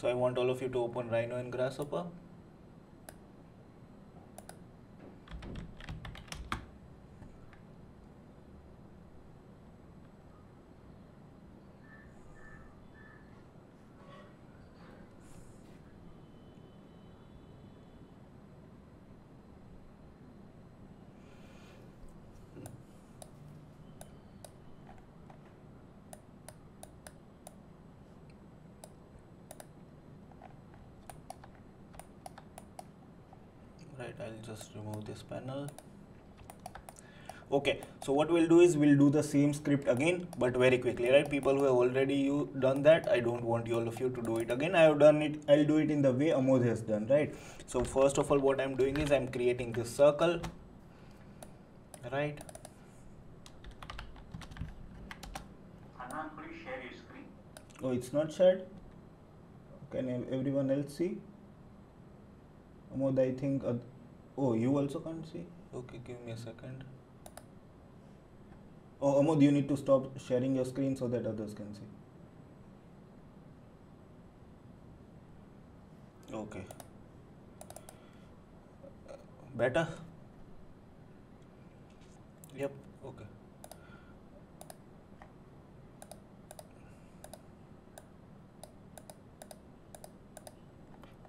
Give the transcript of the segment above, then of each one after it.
so I want all of you to open Rhino and Grasshopper right I'll just remove this panel. Okay so what we'll do is we'll do the same script again but very quickly right? People who have already you done that I don't want you all of you to do it again. I have done it I'll do it in the way Amod has done right? So first of all what I'm doing is I'm creating this circle right? Anand, please share your screen. oh it's not shared? Can everyone else see? Amod I think uh, oh you also can't see? Okay give me a second. Oh Amod you need to stop sharing your screen so that others can see. Okay. Better? Yep okay.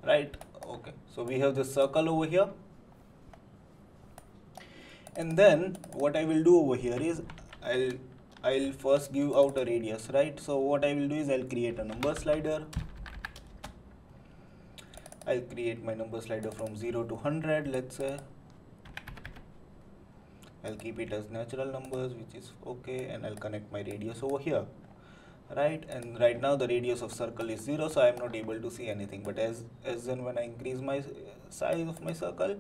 Right okay. So we have this circle over here and then what I will do over here is I'll I'll first give out a radius right? So what I will do is I'll create a number slider. I'll create my number slider from 0 to 100 let's say. I'll keep it as natural numbers which is okay and I'll connect my radius over here right? And right now the radius of circle is 0 so I am not able to see anything. But as as and when I increase my uh, size of my circle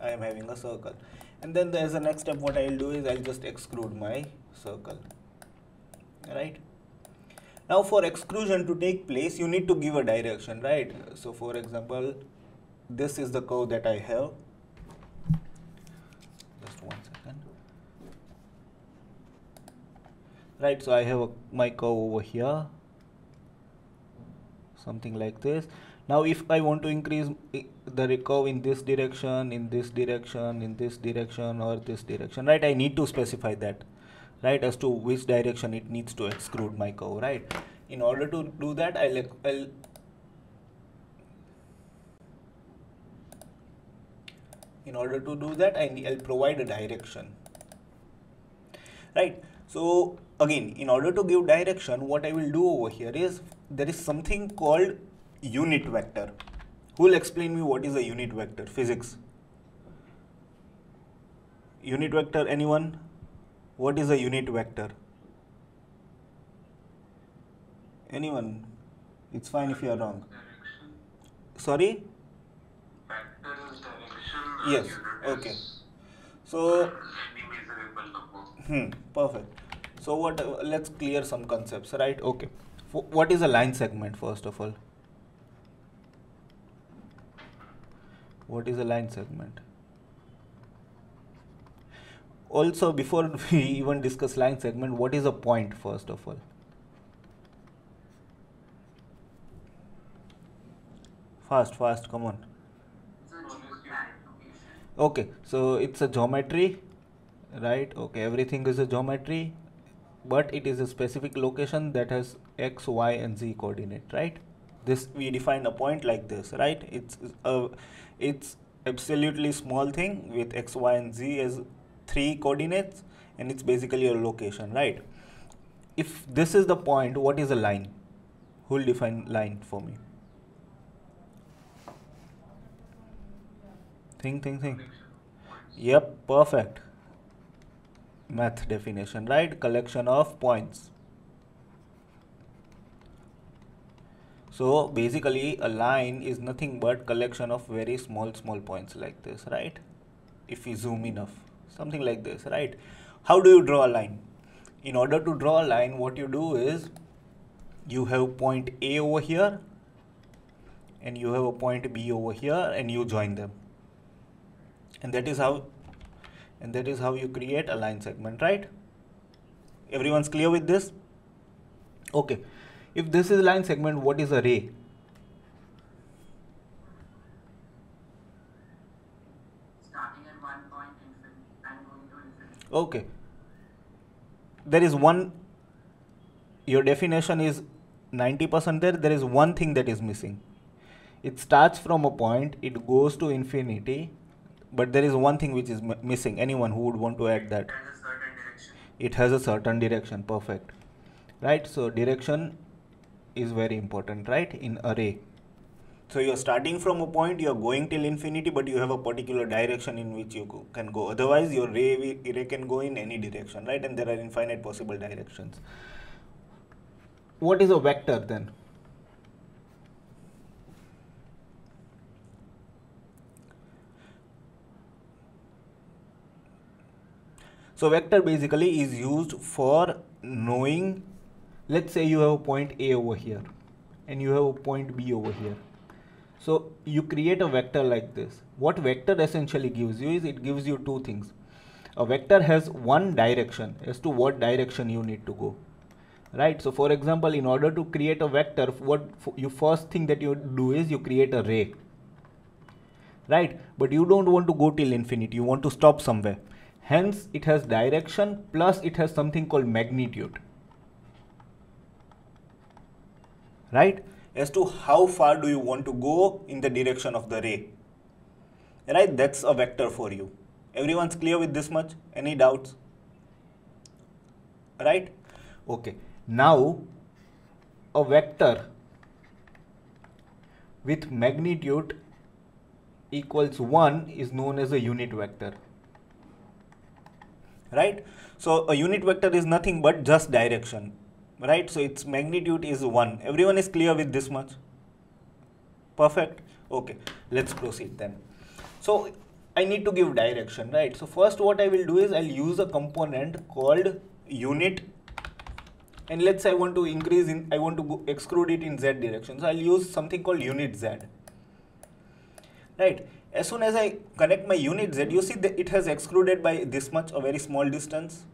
I am having a circle and then as the next step what I will do is I'll just exclude my circle right? Now for exclusion to take place you need to give a direction right? So for example this is the curve that I have. Just one second. Right so I have a, my curve over here. Something like this now if I want to increase eh, the curve in this direction in this direction in this direction or this direction right I need to specify that right as to which direction it needs to exclude my curve right? In order to do that I'll, I'll in order to do that I I'll provide a direction right? So again in order to give direction what I will do over here is there is something called unit vector who will explain me what is a unit vector physics unit vector anyone what is a unit vector anyone it's fine if you are wrong Direction. sorry Vector is direction. Yes, okay. so. Hmm, perfect. So what? Uh, let's clear some concepts, right? Okay. F- what is a line segment first of all? What is a line segment? Also, before we even discuss line segment, what is a point first of all? Fast, fast, come on. Okay, so it's a geometry, right? Okay, everything is a geometry, but it is a specific location that has x, y, and z coordinate, right? This we define a point like this, right? It's a it's absolutely small thing with x, y, and z as three coordinates, and it's basically a location, right? If this is the point, what is a line? Who will define line for me? Think, think, think. Yep, perfect. Math definition, right? Collection of points. So basically a line is nothing but collection of very small small points like this, right? If we zoom enough, something like this, right? How do you draw a line? In order to draw a line, what you do is you have point A over here and you have a point B over here and you join them and that is how and that is how you create a line segment right everyone's clear with this okay if this is line segment, what is array? Okay. There is one, your definition is 90% there, there is one thing that is missing. It starts from a point, it goes to infinity, but there is one thing which is missing. Anyone who would want to add that? It has a certain direction, perfect right so direction is very important right in array. So you're starting from a point you're going till infinity but you have a particular direction in which you can go. Otherwise your array, array can go in any direction right and there are infinite possible directions. What is a vector then? So vector basically is used for knowing, let's say you have a point A over here and you have a point B over here. So you create a vector like this. What vector essentially gives you is it gives you two things. A vector has one direction as to what direction you need to go. Right. So for example, in order to create a vector, what you first thing that you do is you create a ray. Right. But you don't want to go till infinity. You want to stop somewhere. Hence, it has direction plus it has something called magnitude. Right? As to how far do you want to go in the direction of the ray. Right? That's a vector for you. Everyone's clear with this much? Any doubts? Right? Okay. Now, a vector with magnitude equals 1 is known as a unit vector right so a unit vector is nothing but just direction right? So its magnitude is 1 everyone is clear with this much? Perfect? Okay. Let's proceed then. So i need to give direction right? So first what i will do is i'll use a component called unit. And let's say i want to increase in i want to go exclude it in z direction. So i'll use something called unit z. Right? As soon as I connect my unit Z, you see that it has excluded by this much, a very small distance.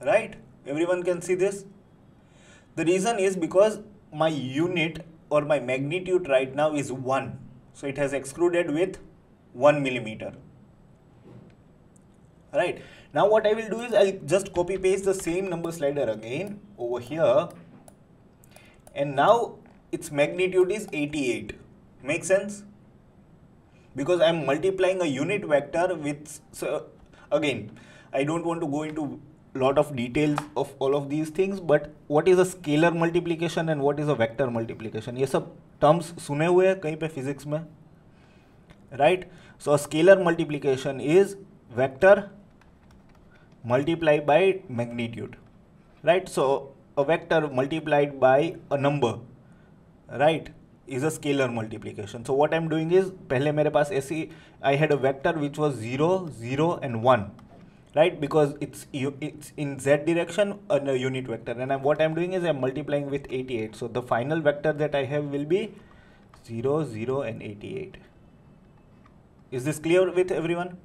Right? Everyone can see this. The reason is because my unit or my magnitude right now is 1. So it has excluded with 1 millimeter. Right? Now what I will do is I'll just copy paste the same number slider again over here. And now its magnitude is 88. Make sense? because I'm multiplying a unit vector with so again I don't want to go into lot of details of all of these things but what is a scalar multiplication and what is a vector multiplication ये सब terms सुने हुए हैं कहीं पे physics में right so a scalar multiplication is vector multiplied by magnitude right so a vector multiplied by a number right is a scalar multiplication. So what I'm doing is पहले मेरे पास ऐसी I had a vector which was 0, 0 and 1 right? Because it's it's in z direction on a unit vector. And I'm, what I'm doing is I'm multiplying with 88 so the final vector that I have will be 0, 0 and 88 is this clear with everyone?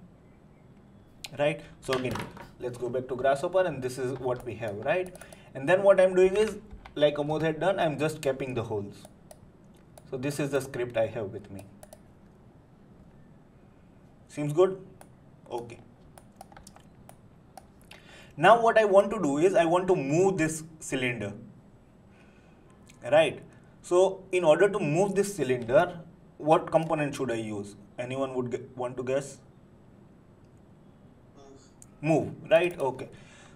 Right? So again let's go back to grasshopper and this is what we have right? And then what I'm doing is like Amod had done I'm just capping the holes. So this is the script I have with me. Seems good? Okay. Now what I want to do is I want to move this cylinder. Right. So in order to move this cylinder, what component should I use? Anyone would want to guess? Move, right? Okay.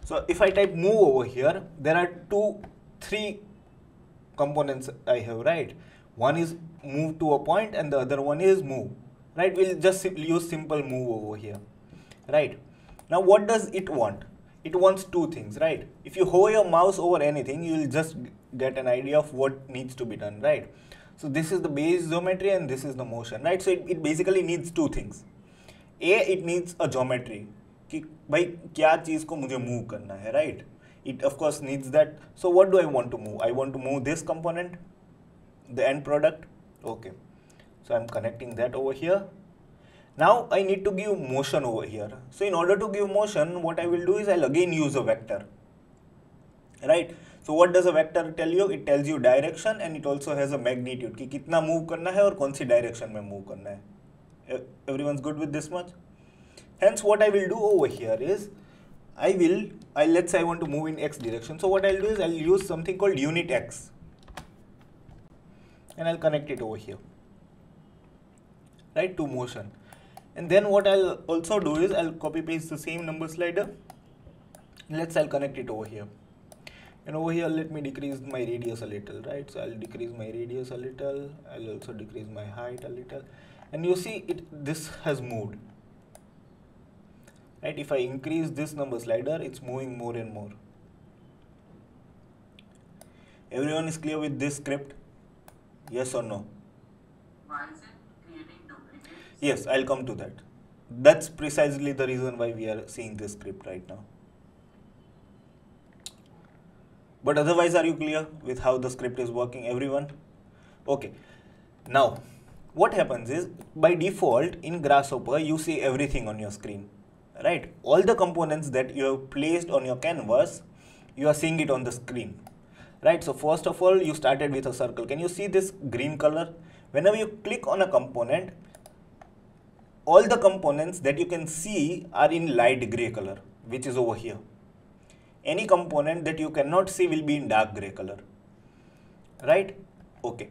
So if I type move over here, there are two, three components I have, right? One is move to a point and the other one is move, right? We'll just use simple move over here, right? Now what does it want? It wants two things, right? If you hover your mouse over anything, you will just get an idea of what needs to be done, right? So this is the base geometry and this is the motion, right? So it, it basically needs two things. A, it needs a geometry. कि भाई क्या चीज़ को मुझे move करना है right it of course needs that so what do i want to move i want to move this component the end product okay so i'm connecting that over here now i need to give motion over here so in order to give motion what i will do is i'll again use a vector right so what does a vector tell you it tells you direction and it also has a magnitude कि कितना move करना है और कौन सी direction में move करना है everyone's good with this much hence what I will do over here is I will I let's say I want to move in x direction so what I'll do is I'll use something called unit x and I'll connect it over here right to motion and then what I'll also do is I'll copy paste the same number slider. Let's I'll connect it over here. And over here let me decrease my radius a little right? So I'll decrease my radius a little. I'll also decrease my height a little. And you see it this has moved. Right? If I increase this number slider it's moving more and more. Everyone is clear with this script? Yes or no Why is it creating duplicates? Yes I'll come to that. That's precisely the reason why we are seeing this script right now. But otherwise are you clear with how the script is working everyone? Okay. Now what happens is by default in grasshopper you see everything on your screen right? All the components that you have placed on your canvas you are seeing it on the screen right? So first of all you started with a circle. Can you see this green color? Whenever you click on a component all the components that you can see are in light gray color which is over here. Any component that you cannot see will be in dark gray color. Right? Okay.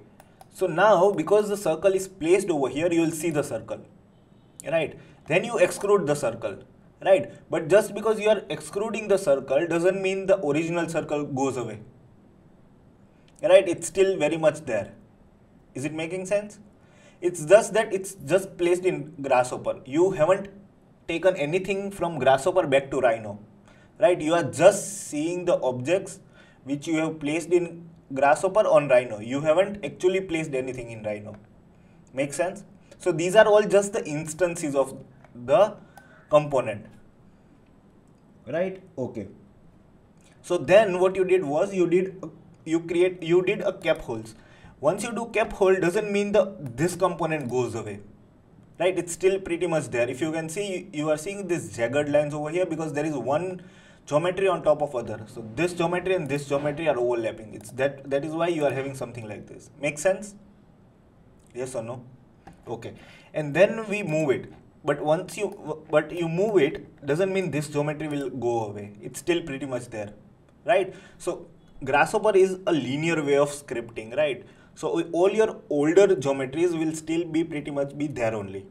So now because the circle is placed over here you will see the circle. Right? Then you extrude the circle. Right? But just because you are extruding the circle doesn't mean the original circle goes away. Right? It's still very much there. Is it making sense it's just that it's just placed in grasshopper. You haven't taken anything from grasshopper back to rhino. Right? You are just seeing the objects which you have placed in grasshopper on rhino. You haven't actually placed anything in rhino. Make sense? So these are all just the instances of the component. Right? Okay. So then what you did was you did you create you did a cap holes once you do cap hole doesn't mean the this component goes away. Right? It's still pretty much there. If you can see you are seeing these jagged lines over here because there is one geometry on top of other. So this geometry and this geometry are overlapping. It's that that is why you are having something like this. Make sense? Yes or no? Okay. And then we move it. But once you but you move it doesn't mean this geometry will go away. It's still pretty much there. Right? So grasshopper is a linear way of scripting right so all your older geometries will still be pretty much be there only.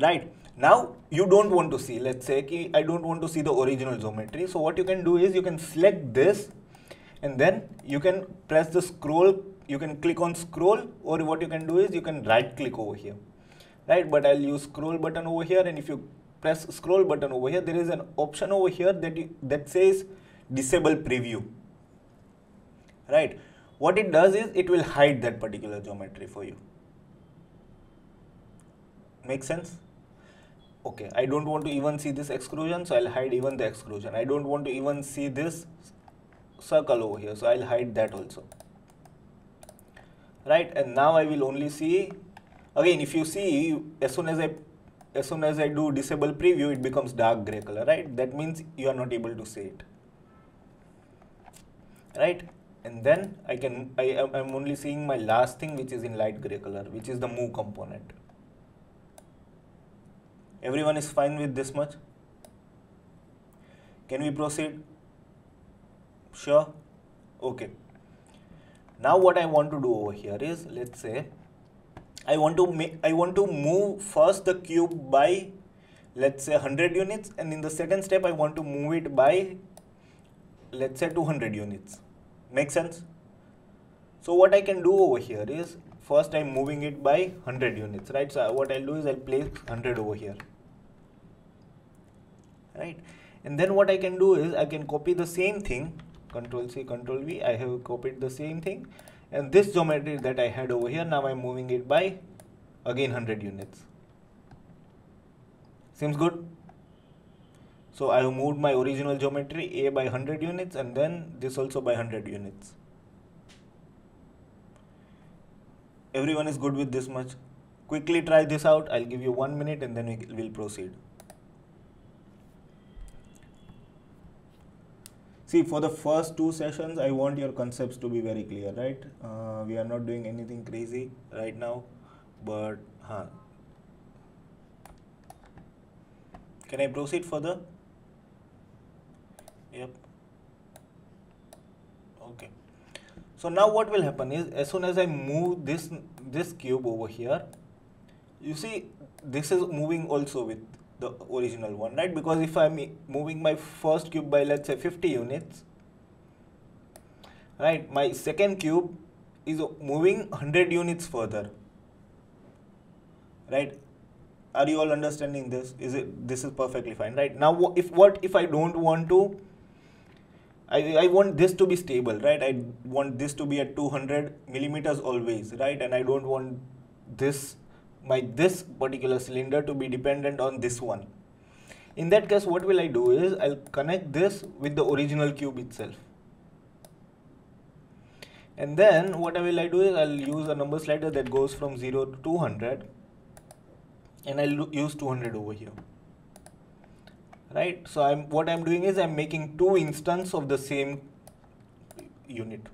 Right? Now you don't want to see. Let's say i don't want to see the original geometry. So what you can do is you can select this and then you can press the scroll. You can click on scroll or what you can do is you can right click over here. Right? But I'll use scroll button over here and if you press scroll button over here there is an option over here that you, that says disable preview. Right what it does is it will hide that particular geometry for you. Make sense? Okay I don't want to even see this exclusion so I'll hide even the exclusion. I don't want to even see this circle over here so I'll hide that also. Right and now I will only see again if you see as soon as I as soon as I do disable preview it becomes dark gray color right? That means you are not able to see it. Right and then I can I am only seeing my last thing which is in light gray color which is the move component. Everyone is fine with this much? Can we proceed? Sure? Okay. Now what I want to do over here is let's say I want to make I want to move first the cube by let's say 100 units and in the second step I want to move it by let's say 200 units make sense? So what I can do over here is first I'm moving it by 100 units right? So what I'll do is I'll place 100 over here right? And then what I can do is I can copy the same thing control C control V I have copied the same thing. And this geometry that I had over here now I'm moving it by again 100 units. Seems good so I have moved my original geometry A by 100 units and then this also by 100 units. Everyone is good with this much. Quickly try this out. I'll give you one minute and then we will proceed. See for the first two sessions i want your concepts to be very clear right? Uh, we are not doing anything crazy right now but huh. Can I proceed further yep. Okay. So now what will happen is as soon as I move this this cube over here you see this is moving also with the original one right? Because if I'm moving my first cube by let's say 50 units right? My second cube is moving 100 units further right? Are you all understanding this? Is it this is perfectly fine right? Now if what if i don't want to I, I want this to be stable right? I want this to be at 200 millimeters always right? And i don't want this my this particular cylinder to be dependent on this one. In that case what will i do is i'll connect this with the original cube itself. And then what I will I do is I'll use a number slider that goes from 0 to 200 and I'll use 200 over here right? So I'm what I'm doing is I'm making two instances of the same unit.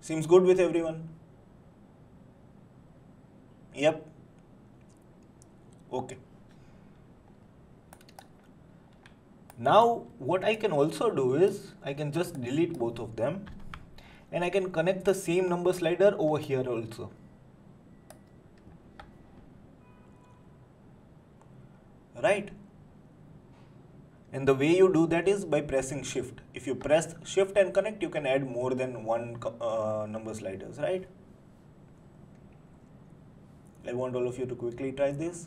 Seems good with everyone? Yep. Okay. Now what I can also do is I can just delete both of them and I can connect the same number slider over here also. Right? And the way you do that is by pressing shift. If you press shift and connect, you can add more than one uh, number sliders, right? I want all of you to quickly try this.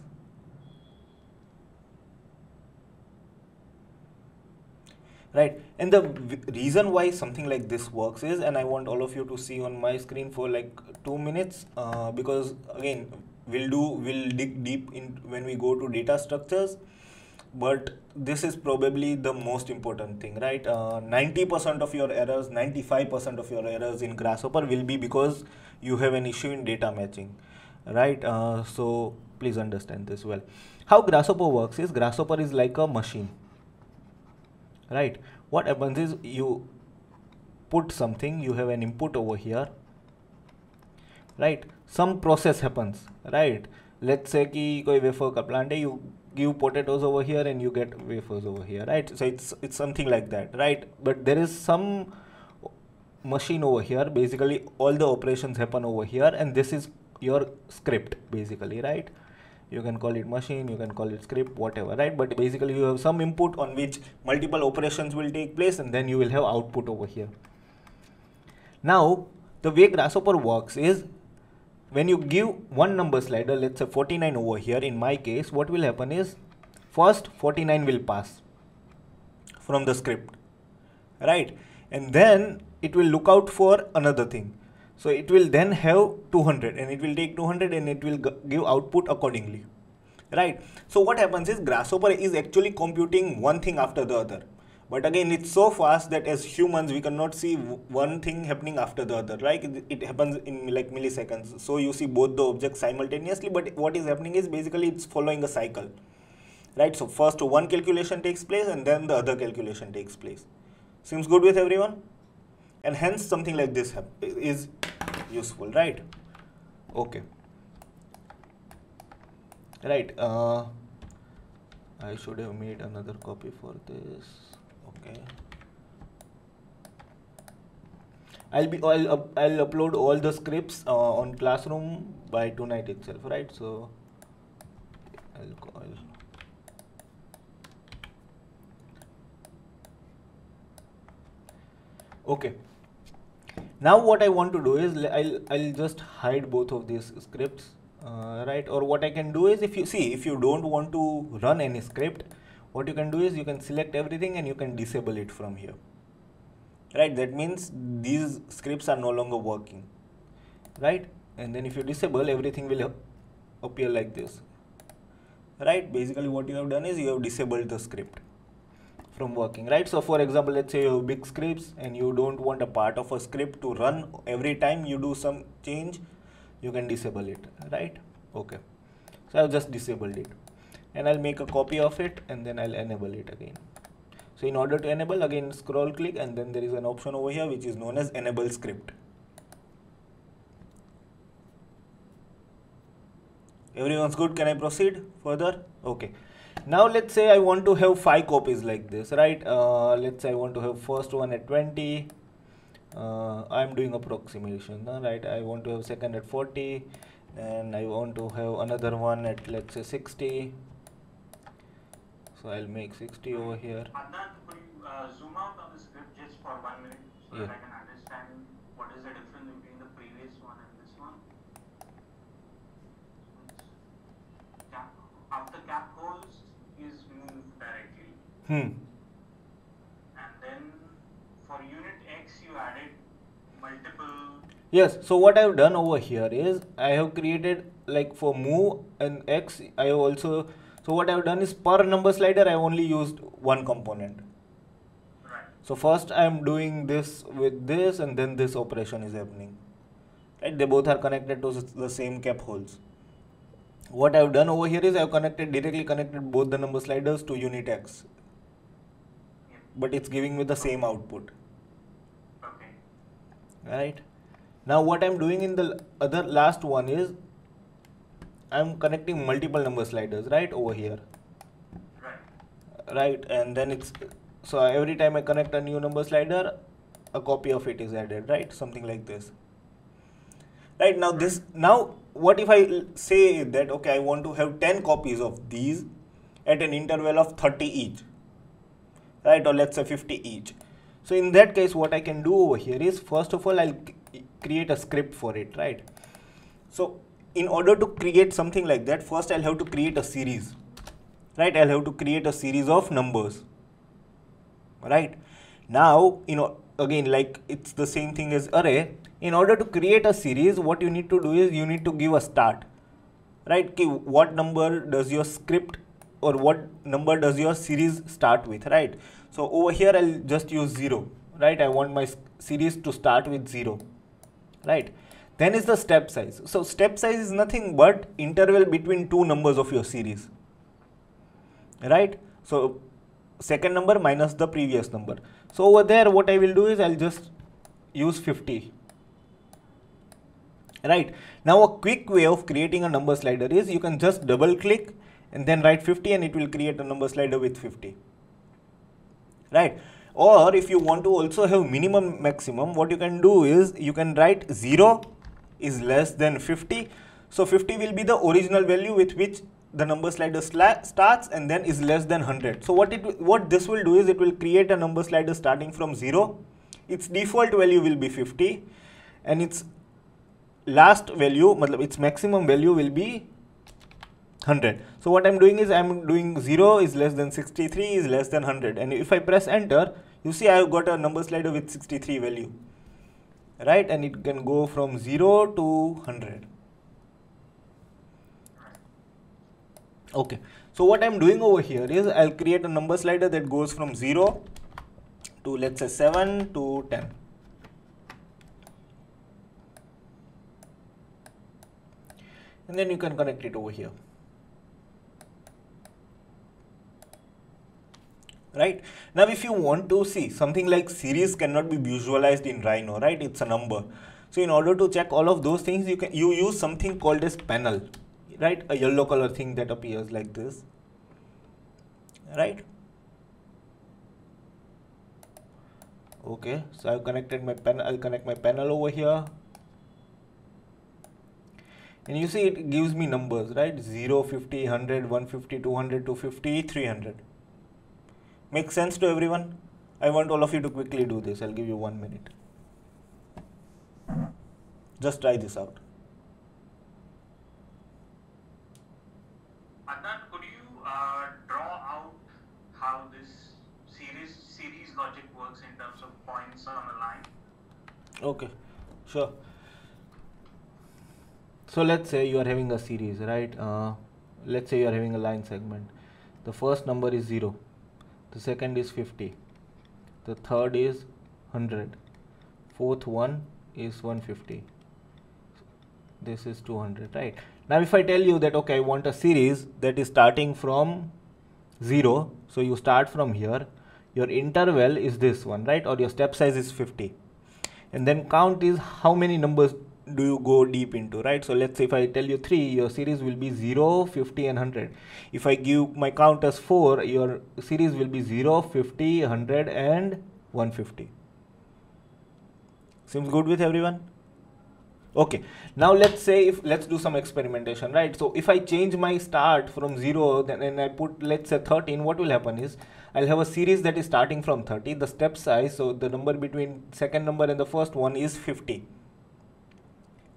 right and the reason why something like this works is and i want all of you to see on my screen for like two minutes uh, because again we'll do we'll dig deep in when we go to data structures. But this is probably the most important thing right? 90% uh, of your errors 95% of your errors in grasshopper will be because you have an issue in data matching right? Uh, so please understand this well. How grasshopper works is grasshopper is like a machine right? What happens is you put something you have an input over here right some process happens right? Let's say ki koi wafer ka plant hai you give potatoes over here and you get wafers over here right? So it's it's something like that right? But there is some machine over here basically all the operations happen over here and this is your script basically right? You can call it machine you can call it script whatever right? But basically you have some input on which multiple operations will take place and then you will have output over here. Now the way grasshopper works is when you give one number slider let's say 49 over here in my case what will happen is first 49 will pass from the script right and then it will look out for another thing so it will then have 200 and it will take 200 and it will give output accordingly. Right. So what happens is Grasshopper is actually computing one thing after the other. But again, it's so fast that as humans, we cannot see one thing happening after the other, right? It happens in like milliseconds. So you see both the objects simultaneously, but what is happening is basically it's following a cycle, right? So first one calculation takes place and then the other calculation takes place. Seems good with everyone? and hence something like this is useful right okay right uh, I should have made another copy for this okay I'll be I'll, I'll upload all the scripts uh, on classroom by tonight itself right? So I'll, I'll okay. Now what I want to do is I'll, I'll just hide both of these scripts uh, right? Or what I can do is if you see if you don't want to run any script what you can do is you can select everything and you can disable it from here. Right? That means these scripts are no longer working. Right? And then if you disable everything will appear like this. Right? Basically what you have done is you have disabled the script from working. Right? So for example let's say you have big scripts and you don't want a part of a script to run every time you do some change you can disable it. Right? Okay. So I've just disabled it and I'll make a copy of it and then I'll enable it again. So in order to enable again scroll click and then there is an option over here which is known as enable script. Everyone's good? Can i proceed further? Okay. Now let's say i want to have five copies like this right? Uh, let's say i want to have first one at 20 uh, i'm doing approximation uh, right? I want to have second at 40 and i want to have another one at let's say 60 so i'll make 60 over here Adnan, could you uh, zoom out on the script just for one minute so Yeah. that I can understand what is the difference between the previous one and this one? Cap, after cap holes is moved directly, hmm and then for unit X you added multiple. Yes, so what I've done over here is I have created like for move and X, I have also, so what I've done is per number slider, I only used one component. Right. So first I'm doing this with this and then this operation is happening. Right, they both are connected to the same cap holes. What I've done over here is I've connected, directly connected both the number sliders to unit X, but it's giving me the same output. Okay. right now what i'm doing in the other last one is i'm connecting multiple number sliders right over here? Right. right and then it's so every time i connect a new number slider a copy of it is added right? Something like this. Right now this now what if I say that okay i want to have 10 copies of these at an interval of 30 each right? Or let's say 50 each. So in that case what i can do over here is first of all i'll create a script for it right? So in order to create something like that first i'll have to create a series. Right? I'll have to create a series of numbers. Right? Now you know again like it's the same thing as array. In order to create a series what you need to do is you need to give a start. Right? Ki what number does your script or what number does your series start with? Right? So over here i'll just use 0 right? I want my series to start with 0 right then is the step size. So step size is nothing but interval between two numbers of your series. Right? So second number minus the previous number. So over there what i will do is i'll just use 50 right? Now a quick way of creating a number slider is you can just double click and then write 50 and it will create a number slider with 50 right? Or if you want to also have minimum maximum what you can do is you can write 0 is less than 50 so 50 will be the original value with which the number slider starts and then is less than 100 so what it what this will do is it will create a number slider starting from 0 its default value will be 50 and its last value its maximum value will be 100 so what i'm doing is i'm doing 0 is less than 63 is less than 100 and if i press enter you see i've got a number slider with 63 value right? And it can go from 0 to 100 okay. So what i'm doing over here is i'll create a number slider that goes from 0 to let's say 7 to 10 and then you can connect it over here right? Now if you want to see something like series cannot be visualized in rhino right? It's a number. So in order to check all of those things you can you use something called as panel right? A yellow color thing that appears like this right? Okay so i've connected my pen i'll connect my panel over here. And you see it gives me numbers right? 0 50 100 150 200 250 300 makes sense to everyone? I want all of you to quickly do this. I'll give you one minute. Just try this out. Adnan, could you uh, draw out how this series series logic works in terms of points on a line? okay. Sure. So let's say you are having a series right? Uh, let's say you are having a line segment. The first number is 0 the second is 50 the third is 100 fourth one is 150 this is 200 right? Now if i tell you that okay i want a series that is starting from 0 so you start from here. Your interval is this one right? Or your step size is 50 and then count is how many numbers do you go deep into right? So let's say if i tell you 3 your series will be 0 50 and 100 if i give my count as 4 your series will be 0 50 100 and 150 seems good with everyone? Okay. Now let's say if let's do some experimentation right? So if i change my start from 0 then and i put let's say 13 what will happen is i'll have a series that is starting from 30 the step size so the number between second number and the first one is 50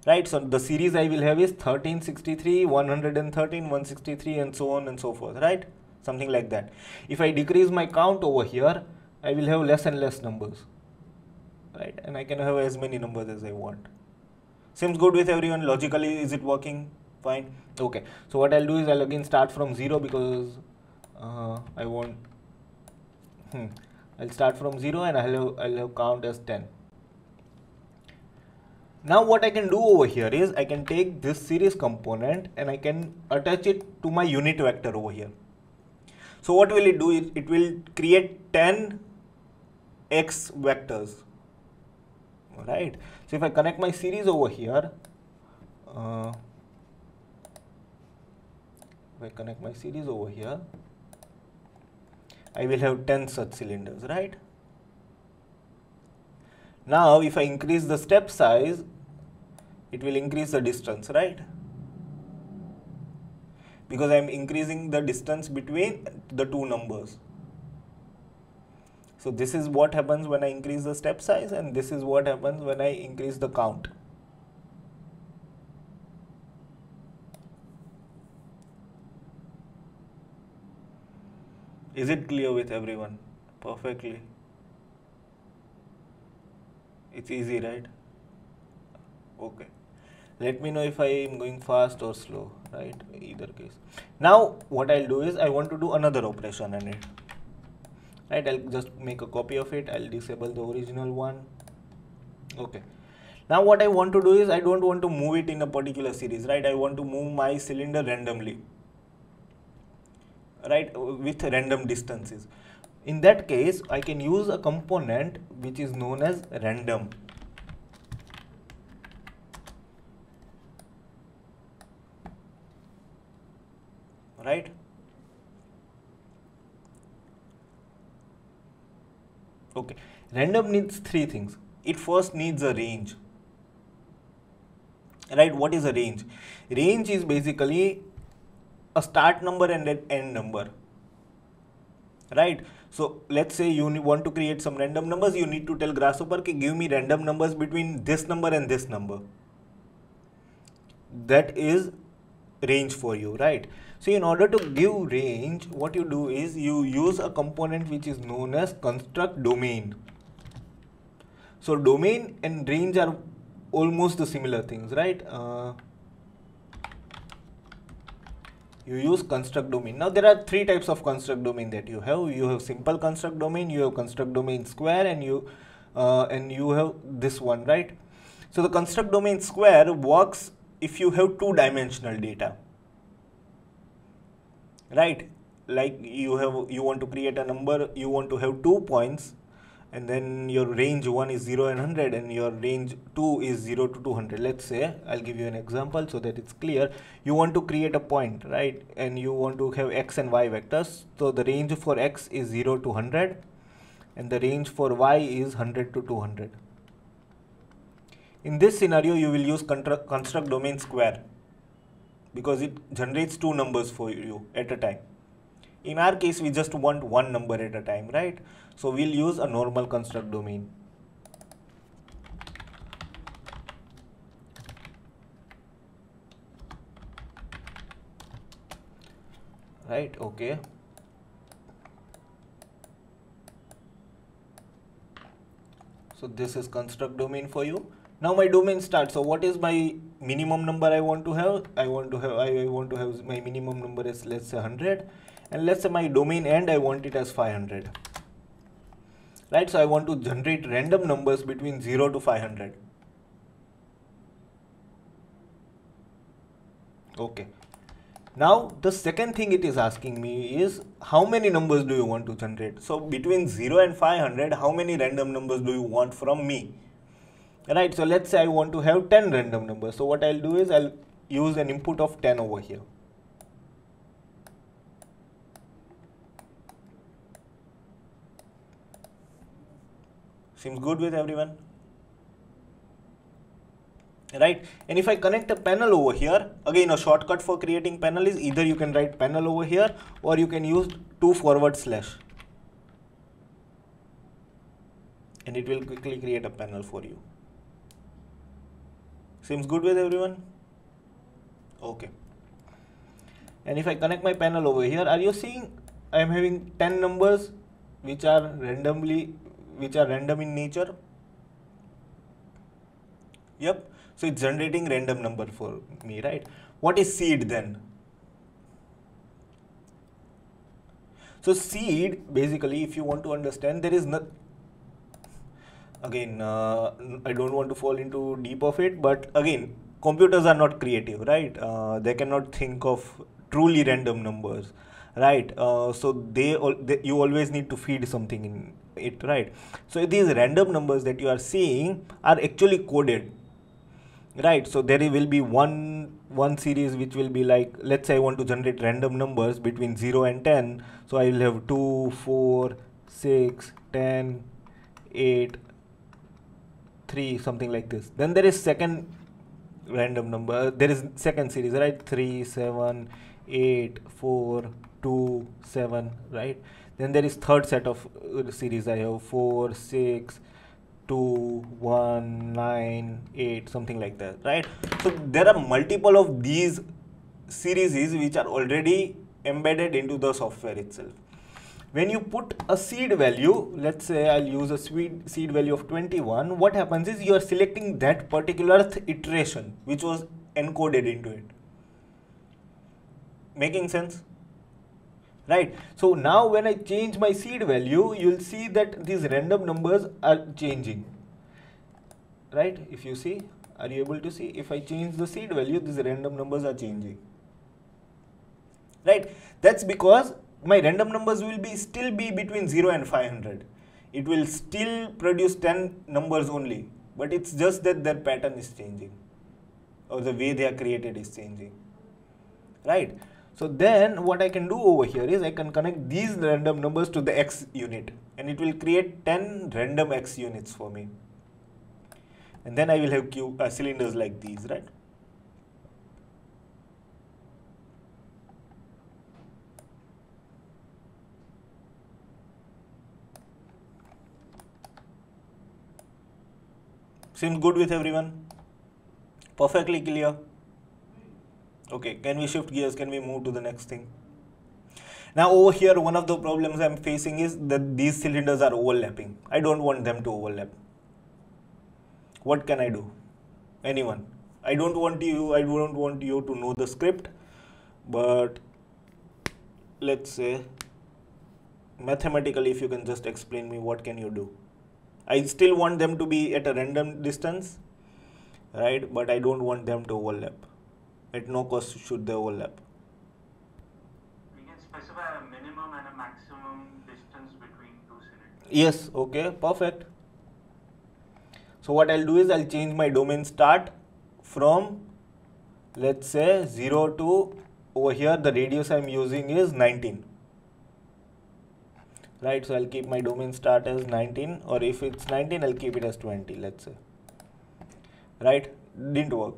right so the series i will have is 1363 113 163 and so on and so forth right? Something like that. If i decrease my count over here i will have less and less numbers right? And i can have as many numbers as i want. Seems good with everyone. Logically is it working? Fine. Okay. So what i'll do is i'll again start from zero because uh, i want hmm, i'll start from zero and i'll have, i'll have count as 10 now what I can do over here is I can take this series component and I can attach it to my unit vector over here. So what will it do is it will create 10 x vectors, right? So if I connect my series over here, uh, if I connect my series over here, I will have 10 such cylinders, right? Now if I increase the step size, it will increase the distance, right? Because I am increasing the distance between the two numbers. So this is what happens when I increase the step size and this is what happens when I increase the count. Is it clear with everyone? Perfectly. It's easy, right? Okay. Let me know if I am going fast or slow, right? Either case. Now, what I'll do is I want to do another operation on it. Right, I'll just make a copy of it. I'll disable the original one. Okay. Now what I want to do is I don't want to move it in a particular series, right? I want to move my cylinder randomly, right? With random distances. In that case, I can use a component which is known as random. Right? Okay, random needs three things. It first needs a range. Right, what is a range? Range is basically a start number and an end number. Right, so let's say you want to create some random numbers, you need to tell Grasshopper, give me random numbers between this number and this number. That is range for you, right? So in order to give range, what you do is you use a component which is known as construct domain. So domain and range are almost the similar things, right? Uh, you use construct domain. Now there are three types of construct domain that you have. You have simple construct domain, you have construct domain square, and you uh, and you have this one, right? So the construct domain square works if you have two dimensional data, right? Like you have you want to create a number, you want to have two points and then your range 1 is 0 and 100 and your range 2 is 0 to 200 let's say i'll give you an example so that it's clear. You want to create a point right? And you want to have x and y vectors. So the range for x is 0 to 100 and the range for y is 100 to 200 in this scenario you will use construct domain square because it generates two numbers for you at a time. In our case we just want one number at a time right? So we'll use a normal construct domain. Right okay. So this is construct domain for you. Now my domain starts. So what is my minimum number i want to have i want to have i want to have my minimum number is let's say 100 and let's say my domain end I want it as 500 right? So I want to generate random numbers between 0 to 500 okay. Now the second thing it is asking me is how many numbers do you want to generate? So between 0 and 500 how many random numbers do you want from me right so let's say I want to have 10 random numbers. So what I'll do is I'll use an input of 10 over here. Seems good with everyone? Right and if I connect a panel over here again a shortcut for creating panel is either you can write panel over here or you can use two forward slash. And it will quickly create a panel for you seems good with everyone okay and if I connect my panel over here are you seeing I am having 10 numbers which are randomly which are random in nature yep so it's generating random number for me, right? What is seed then? So seed, basically, if you want to understand, there is not, again, uh, I don't want to fall into deep of it, but again, computers are not creative, right? Uh, they cannot think of truly random numbers, right? Uh, so they, they, you always need to feed something in it, right? So these random numbers that you are seeing are actually coded right so there will be one one series which will be like let's say i want to generate random numbers between 0 and 10 so i will have 2 4 6 10 8 3 something like this. Then there is second random number there is second series right? 3 7 8 4 2 7 right? Then there is third set of uh, series i have 4 6 2 1 9 8 something like that right? So there are multiple of these series which are already embedded into the software itself when you put a seed value let's say i'll use a seed seed value of 21 what happens is you are selecting that particular iteration which was encoded into it. Making sense? Right. So now when I change my seed value you'll see that these random numbers are changing. Right? If you see are you able to see? If I change the seed value these random numbers are changing. Right? That's because my random numbers will be still be between 0 and 500 it will still produce 10 numbers only but it's just that their pattern is changing or the way they are created is changing right so then what I can do over here is I can connect these random numbers to the x unit and it will create 10 random x units for me. And then I will have cube, uh, cylinders like these, right? Seems good with everyone? Perfectly clear? Okay, can we shift gears? Can we move to the next thing? Now over here, one of the problems I'm facing is that these cylinders are overlapping. I don't want them to overlap. What can I do? Anyone? I don't want you, I don't want you to know the script, but let's say mathematically if you can just explain me what can you do. I still want them to be at a random distance, right? But I don't want them to overlap at no cost should they overlap. We can specify a minimum and a maximum distance between two cylinders. Yes, okay, perfect. So what I'll do is I'll change my domain start from let's say 0 to over here the radius I'm using is 19 right so I'll keep my domain start as 19 or if it's 19 I'll keep it as 20 let's say. Right didn't work.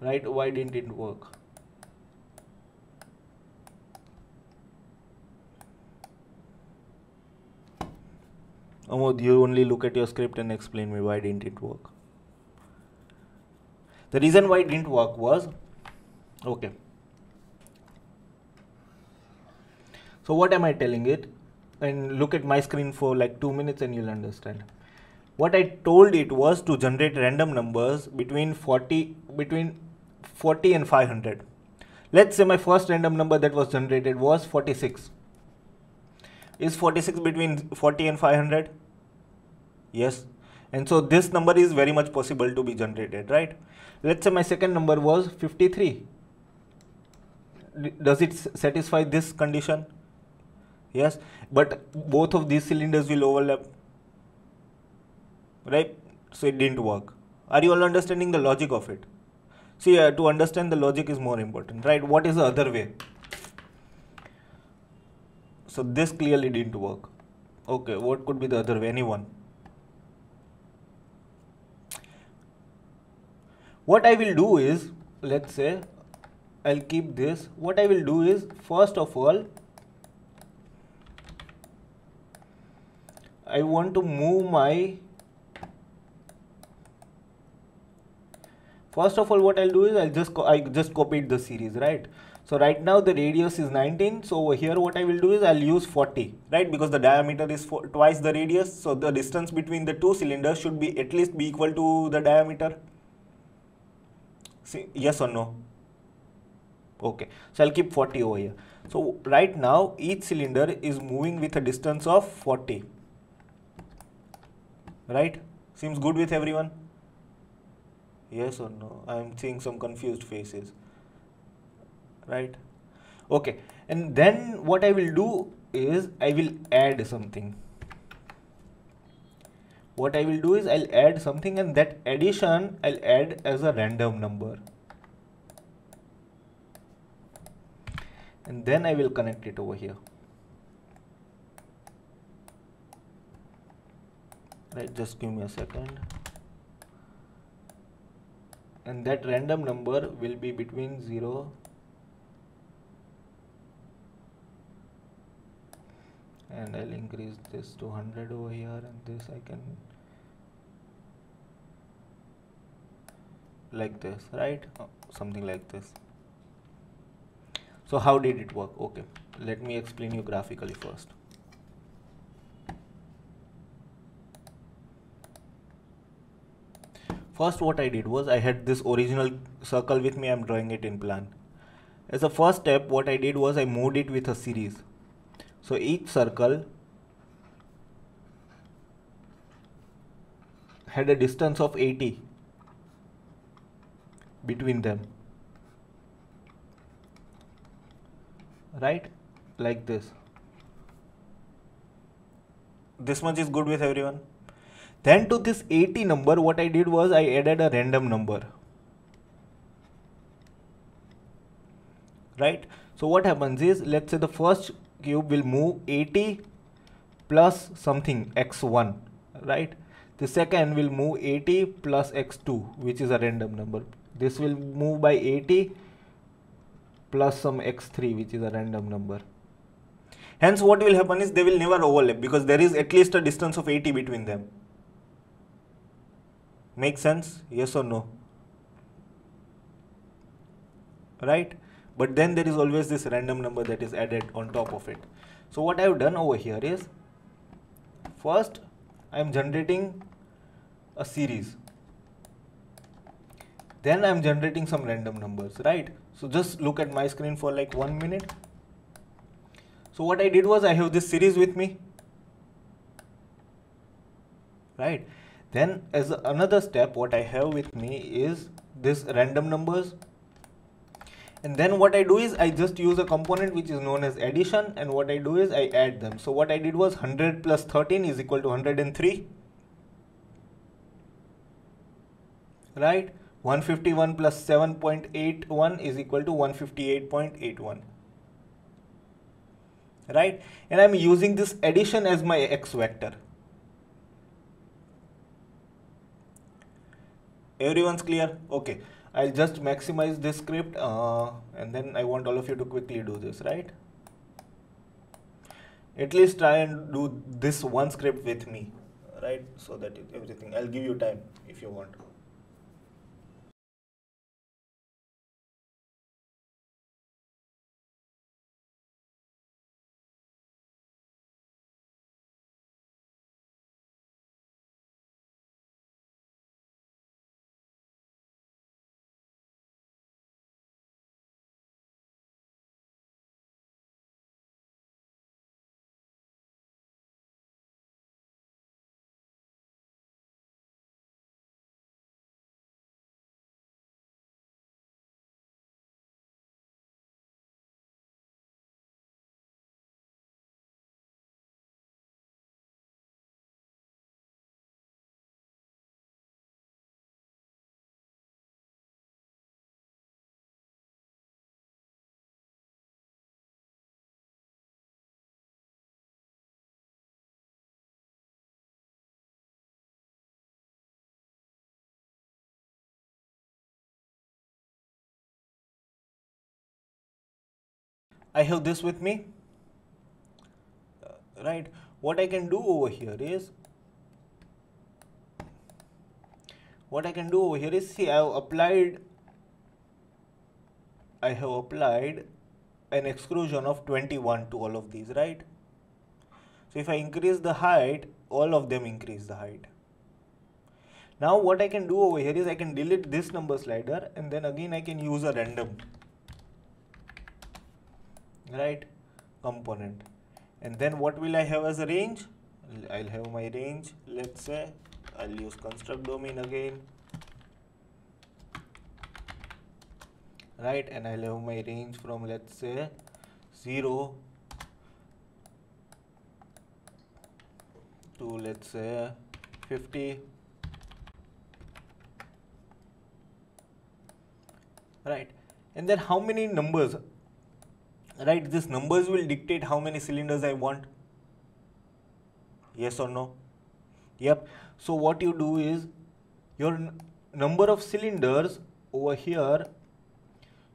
Right why didn't it work Amod, you only look at your script and explain me why didn't it work. The reason why it didn't work was, okay. So what am I telling it? And look at my screen for like two minutes and you'll understand. What I told it was to generate random numbers between 40, between 40 and 500. Let's say my first random number that was generated was 46. Is 46 between 40 and 500? yes. And so this number is very much possible to be generated right? Let's say my second number was 53 does it satisfy this condition? Yes. But both of these cylinders will overlap. Right? So it didn't work. Are you all understanding the logic of it? See uh, to understand the logic is more important right? What is the other way so this clearly didn't work. Okay what could be the other way? Anyone? What i will do is let's say i'll keep this. What i will do is first of all I want to move my first of all what I'll do is I'll just I just copied the series right so right now the radius is 19 so over here what I will do is I'll use 40 right? Because the diameter is twice the radius. So the distance between the two cylinders should be at least be equal to the diameter. See yes or no? Okay. So I'll keep 40 over here. So right now each cylinder is moving with a distance of 40 right? Seems good with everyone? Yes or no? I am seeing some confused faces right? Okay and then what i will do is i will add something. What i will do is i'll add something and that addition i'll add as a random number. And then i will connect it over here. Right just give me a second. And that random number will be between 0 and I'll increase this to 100 over here and this I can like this right? Oh, something like this. So how did it work? Okay let me explain you graphically first. First what I did was I had this original circle with me I'm drawing it in plan. As a first step what I did was I moved it with a series so each circle had a distance of 80 between them right like this this much is good with everyone then to this 80 number, what I did was I added a random number. Right? So what happens is, let's say the first cube will move 80 plus something x1, right? The second will move 80 plus x2, which is a random number. This will move by 80 plus some x3, which is a random number. Hence, what will happen is they will never overlap because there is at least a distance of 80 between them. Make sense? Yes or no? Right? But then there is always this random number that is added on top of it. So what I have done over here is, first I am generating a series. Then I am generating some random numbers, right? So just look at my screen for like one minute. So what I did was I have this series with me, right? Then as another step, what I have with me is this random numbers. And then what I do is I just use a component which is known as addition and what I do is I add them. So what I did was 100 plus 13 is equal to 103. Right? 151 plus 7.81 is equal to 158.81 right and I'm using this addition as my x vector everyone's clear okay I'll just maximize this script uh, and then I want all of you to quickly do this right? At least try and do this one script with me right? So that everything. I'll give you time if you want I have this with me. Uh, right. What I can do over here is what I can do over here is see I have applied I have applied an exclusion of 21 to all of these right? So if I increase the height all of them increase the height. Now what I can do over here is I can delete this number slider and then again I can use a random right component. And then what will I have as a range? I'll have my range let's say I'll use construct domain again. Right and I'll have my range from let's say 0 to let's say 50 right and then how many numbers right this numbers will dictate how many cylinders I want. Yes or no? Yep. So what you do is your number of cylinders over here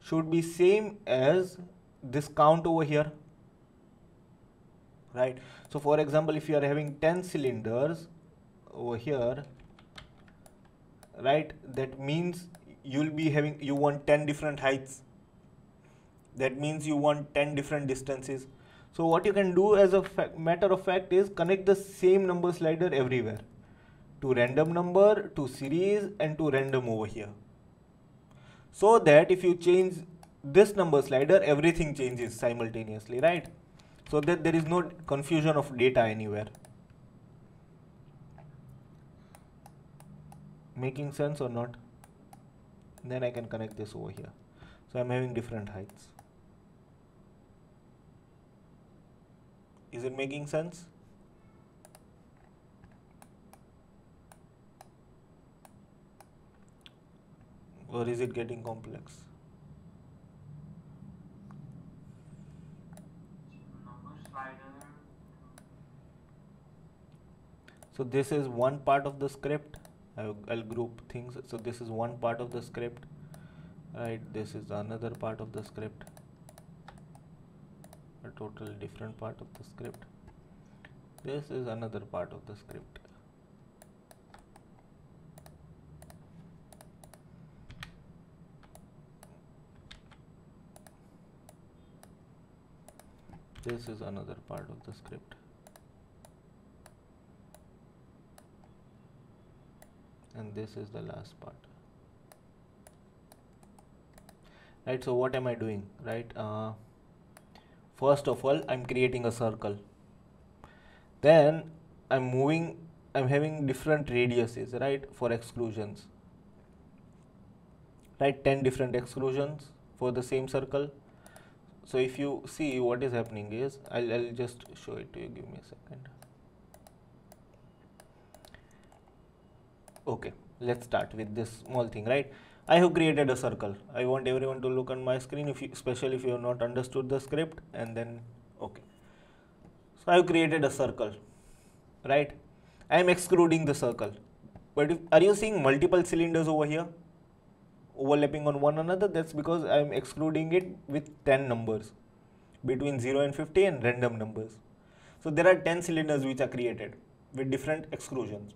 should be same as this count over here. Right? So for example if you are having 10 cylinders over here right that means you'll be having you want 10 different heights that means you want 10 different distances. So what you can do as a matter of fact is connect the same number slider everywhere. To random number to series and to random over here. So that if you change this number slider everything changes simultaneously right? So that there is no confusion of data anywhere. Making sense or not? Then I can connect this over here. So I'm having different heights Is it making sense? Or is it getting complex? So this is one part of the script. I'll, group things. So this is one part of the script. Right. This is another part of the script a total different part of the script. This is another part of the script. This is another part of the script. And this is the last part. Right so what am I doing? Right uh, first of all I'm creating a circle. Then I'm moving I'm having different radiuses right for exclusions. Right 10 different exclusions for the same circle. So if you see what is happening is I'll, I'll just show it to you. Give me a second. Okay let's start with this small thing right I have created a circle. I want everyone to look on my screen, if you, especially if you have not understood the script and then, okay. So I have created a circle, right? I am excluding the circle. But if, are you seeing multiple cylinders over here? Overlapping on one another, that's because I am excluding it with 10 numbers between 0 and 50 and random numbers. So there are 10 cylinders which are created with different exclusions.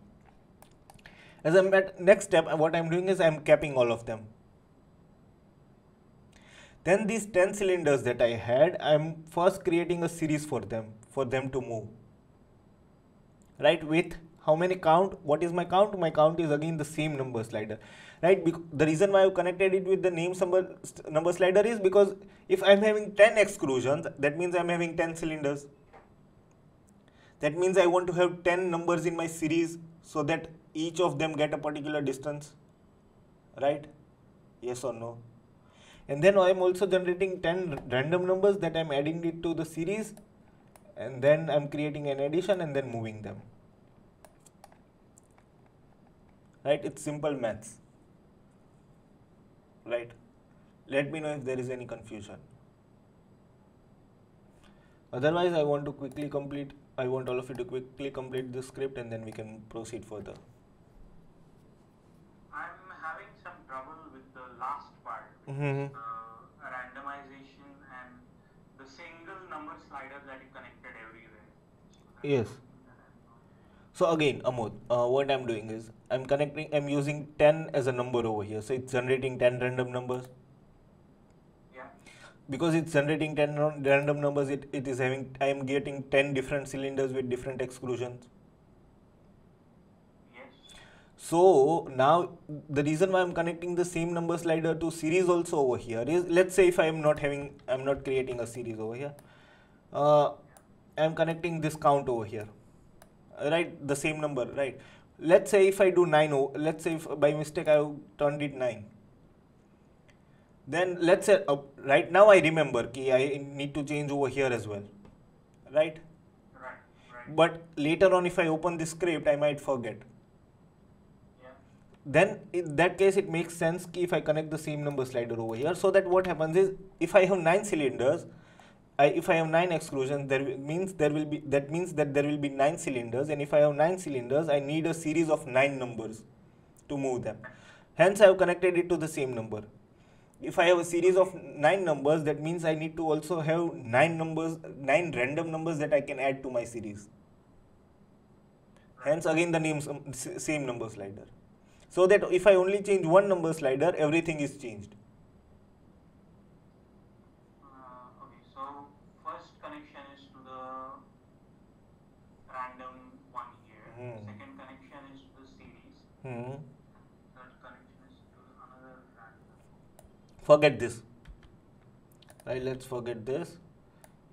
As a next step, uh, what I'm doing is I'm capping all of them. Then these 10 cylinders that I had, I'm first creating a series for them, for them to move. Right, with how many count, what is my count? My count is again the same number slider. Right, the reason why I've connected it with the name number, number slider is because if I'm having 10 exclusions, that means I'm having 10 cylinders. That means I want to have 10 numbers in my series so that each of them get a particular distance right? Yes or no? And then I'm also generating 10 random numbers that I'm adding it to the series and then I'm creating an addition and then moving them. Right? It's simple maths. Right? Let me know if there is any confusion. Otherwise I want to quickly complete I want all of you to quickly complete the script and then we can proceed further I'm having some trouble with the last part, mm-hmm. uh, randomization and the single number sliders that you connected everywhere. So Yes. that's something that I'm not- So again, Amod, uh, what I'm doing is I'm connecting, I'm using 10 as a number over here. So it's generating 10 random numbers. Because it's generating 10 random numbers, it, it is having, I am getting 10 different cylinders with different exclusions. Yes. So now the reason why I'm connecting the same number slider to series also over here is let's say if I am not having, I'm not creating a series over here. Uh, I'm connecting this count over here, right? The same number, right? Let's say if I do 9, o- let's say if by mistake I turned it 9. Then let's say uh, right now I remember ki I need to change over here as well, right? Right. Right. But later on if I open this script I might forget. yeah. then in that case it makes sense if I connect the same number slider over here so that what happens is if I have nine cylinders I, if I have nine exclusions there means there will be that means that there will be nine cylinders and if I have nine cylinders I need a series of nine numbers to move them hence I have connected it to the same number if I have a series of nine numbers that means I need to also have nine numbers nine random numbers that I can add to my series hence again the names um, same number slider so that if I only change one number slider, everything is changed. Uh, okay, so first connection is to the random one here. Hmm. Second connection is to the series. Hmm. Third connection is to another random. Forget this. Right, let's forget this.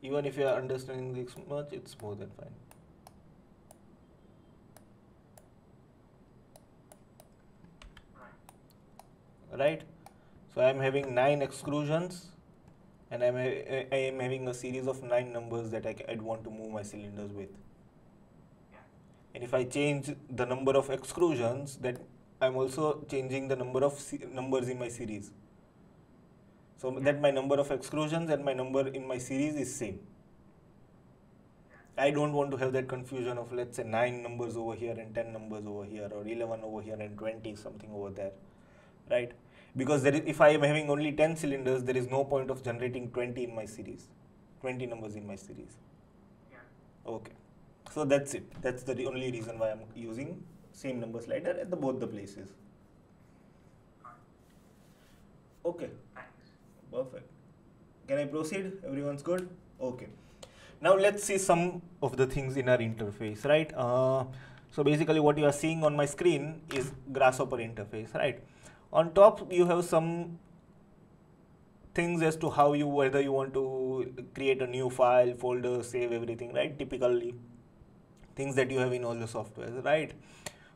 Even if you are understanding this much, it's more than fine. Right. So I am having nine exclusions and I'm I am having a series of nine numbers that I I'd want to move my cylinders with. And if I change the number of exclusions, that I'm also changing the number of numbers in my series. So that my number of exclusions and my number in my series is same. I don't want to have that confusion of let's say nine numbers over here and ten numbers over here or eleven over here and twenty something over there, right? Because there is, if I am having only ten cylinders, there is no point of generating twenty in my series, twenty numbers in my series. Yeah. Okay, so that's it. That's the only reason why I'm using same number slider at the both the places. Okay. Perfect. Can I proceed? Everyone's good? Okay. Now let's see some of the things in our interface, right? Uh, so basically what you are seeing on my screen is Grasshopper interface, right? On top you have some things as to how you whether you want to create a new file, folder, save everything, right? Typically things that you have in all the softwares, right?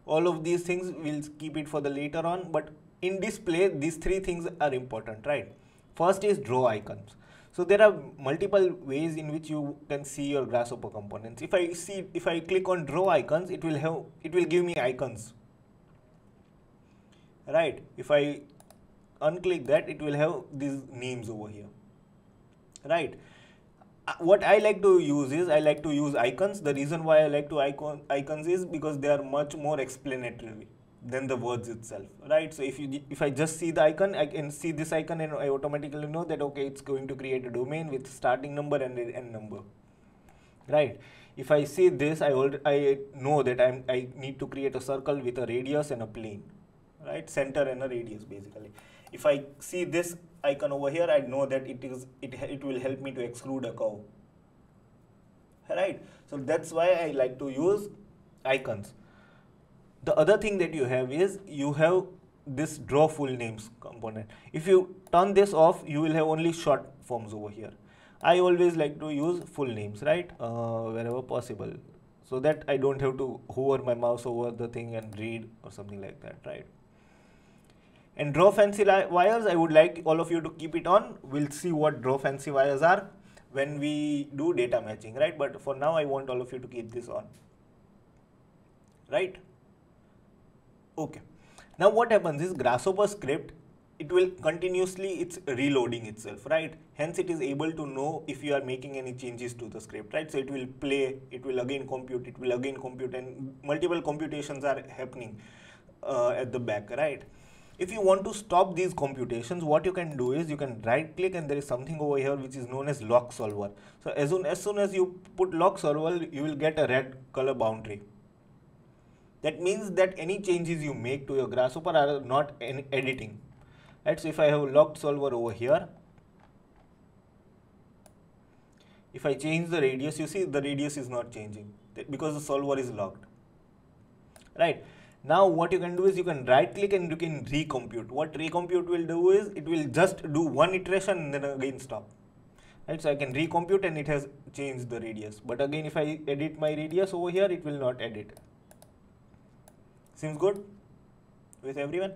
All of these things we'll keep it for the later on, but in display these three things are important, right? First is draw icons. So there are multiple ways in which you can see your grasshopper components. If I see if I click on draw icons, it will have it will give me icons. Right? If I unclick that, it will have these names over here. Right? Uh, what I like to use is I like to use icons. The reason why I like to icon icons is because they are much more explanatory than the words itself, right? So if you if I just see the icon, I can see this icon and I automatically know that okay, it's going to create a domain with starting number and an end number, right? If I see this, I I know that I'm I need to create a circle with a radius and a plane, right? Center and a radius basically. If I see this icon over here, I know that it is it it will help me to exclude a curve, right? So that's why I like to use icons. The other thing that you have is you have this draw full names component. If you turn this off, you will have only short forms over here. I always like to use full names, right? Uh, wherever possible. So that I don't have to hover my mouse over the thing and read or something like that, right? And draw fancy wires, I would like all of you to keep it on. We'll see what draw fancy wires are when we do data matching, right? But for now, I want all of you to keep this on, right? Okay. Now what happens is Grasshopper script, it will continuously, it's reloading itself, right? Hence it is able to know if you are making any changes to the script, right? So it will play, it will again compute, it will again compute and multiple computations are happening uh, at the back, right? if you want to stop these computations what you can do is you can right click and there is something over here which is known as lock solver so as soon as soon as you put lock solver you will get a red color boundary that means that any changes you make to your grasshopper are not in editing right so if i have locked solver over here if i change the radius you see the radius is not changing because the solver is locked right now what you can do is you can right click and you can recompute. What recompute will do is it will just do one iteration and then again stop. Right, so I can recompute and it has changed the radius. But again if I edit my radius over here it will not edit. Seems good with everyone?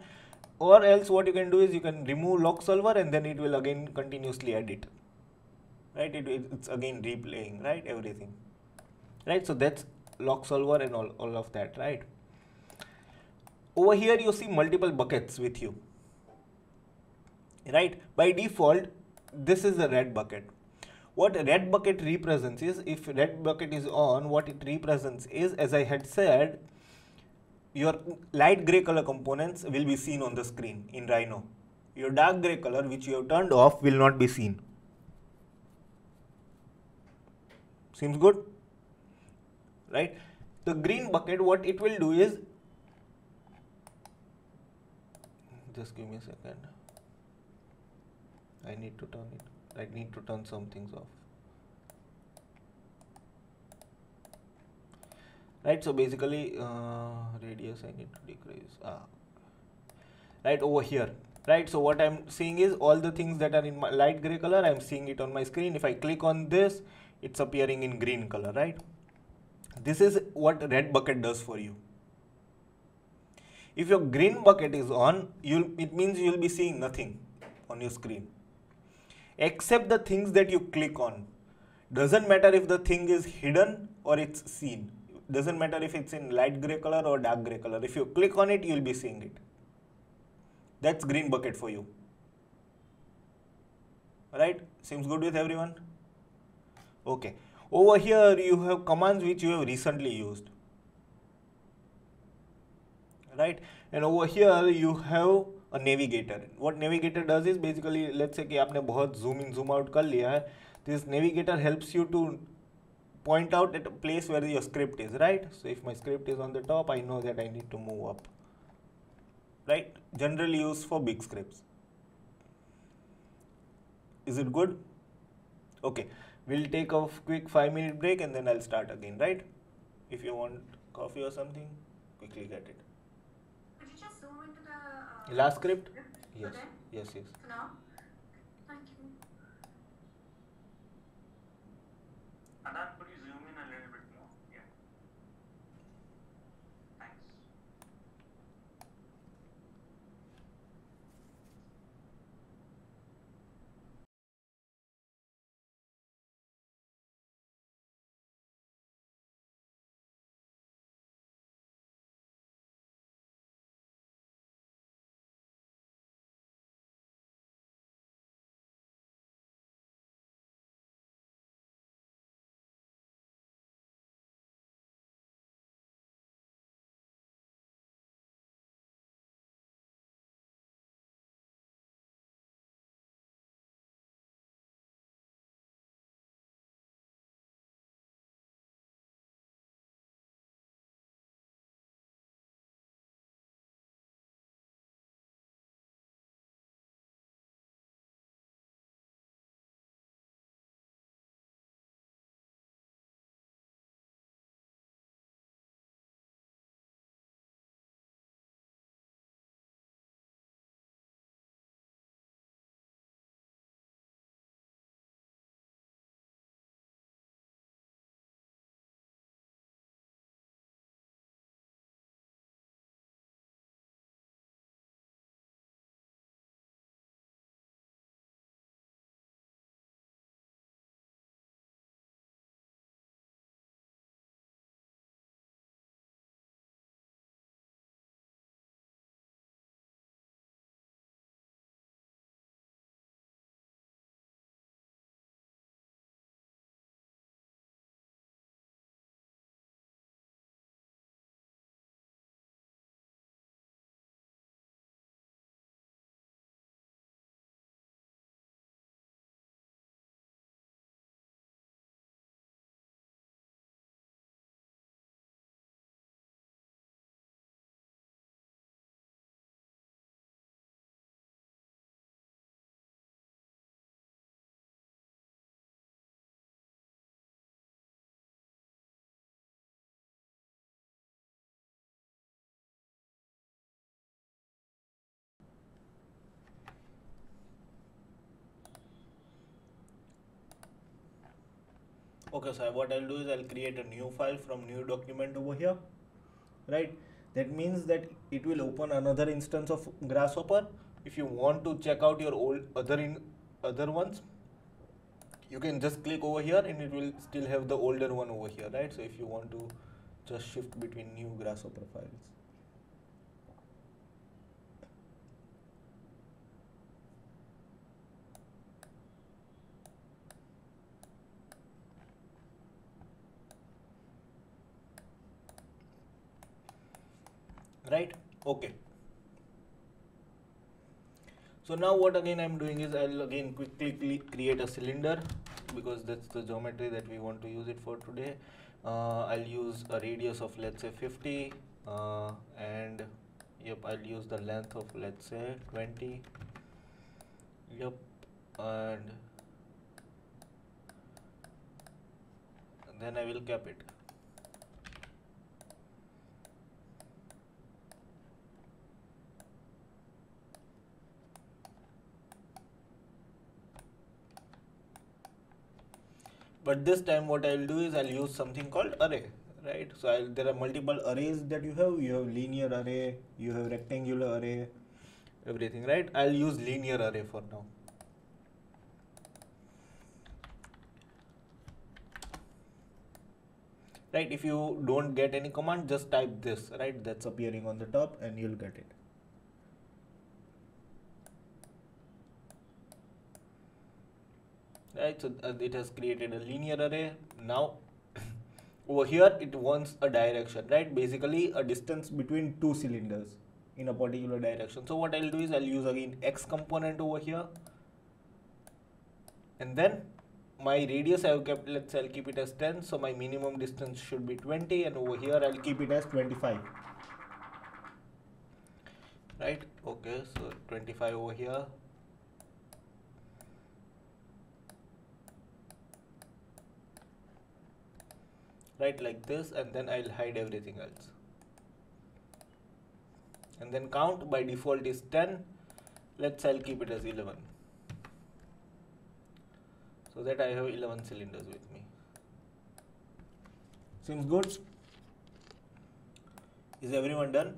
Or else what you can do is you can remove lock solver and then it will again continuously edit. Right, it, it's again replaying, right, everything. Right, so that's lock solver and all, all of that, right? over here you see multiple buckets with you right by default this is the red bucket what red bucket represents is if red bucket is on what it represents is as I had said your light gray color components will be seen on the screen in Rhino. Your dark gray color which you have turned off will not be seen. Seems good? Right? The green bucket what it will do is just give me a second. I need to turn it. I need to turn some things off right so basically uh, radius I need to decrease ah. right over here right so what I'm seeing is all the things that are in my light gray color I'm seeing it on my screen if I click on this it's appearing in green color right this is what red bucket does for you if your green bucket is on, you'll, it means you'll be seeing nothing on your screen except the things that you click on. Doesn't matter if the thing is hidden or it's seen. Doesn't matter if it's in light gray color or dark gray color. If you click on it, you'll be seeing it. That's green bucket for you. Right? Seems good with everyone? Okay. Over here, you have commands which you have recently used right and over here you have a navigator what navigator does is basically let's say कि आपने बहुत zoom in zoom out कर लिया है this navigator helps you to point out at a place where your script is right? So if my script is on the top I know that I need to move up. Right? Generally used for big scripts. Is it good? Okay. We'll take a quick five minute break and then I'll start again right? If you want coffee or something quickly get it. Last script? Yes. Yes, yes. For now? Okay so what i'll do is i'll create a new file from new document over here right? That means that it will open another instance of grasshopper. If you want to check out your old other in other ones you can just click over here and it will still have the older one over here right? So if you want to just shift between new grasshopper files right? Okay. So now what again I'm doing is I'll again quickly create a cylinder because that's the geometry that we want to use it for today. Uh, I'll use a radius of let's say 50 uh, and yep I'll use the length of let's say 20 yep and then I will cap it but this time what I'll do is I'll use something called array right? So I'll, there are multiple arrays that you have. You have linear array you have rectangular array everything right? I'll use linear array for now. Right if you don't get any command just type this right? That's appearing on the top and you'll get it right? So uh, it has created a linear array. Now over here it wants a direction right? Basically a distance between two cylinders in a particular direction. So what I'll do is I'll use again x component over here. And then my radius I've kept let's say I'll keep it as 10 so my minimum distance should be 20 and over here I'll keep it as 25 right? Okay so 25 over here right like this and then I'll hide everything else. And then count by default is 10 let's say I'll keep it as 11 so that I have 11 cylinders with me. Seems good. Is everyone done?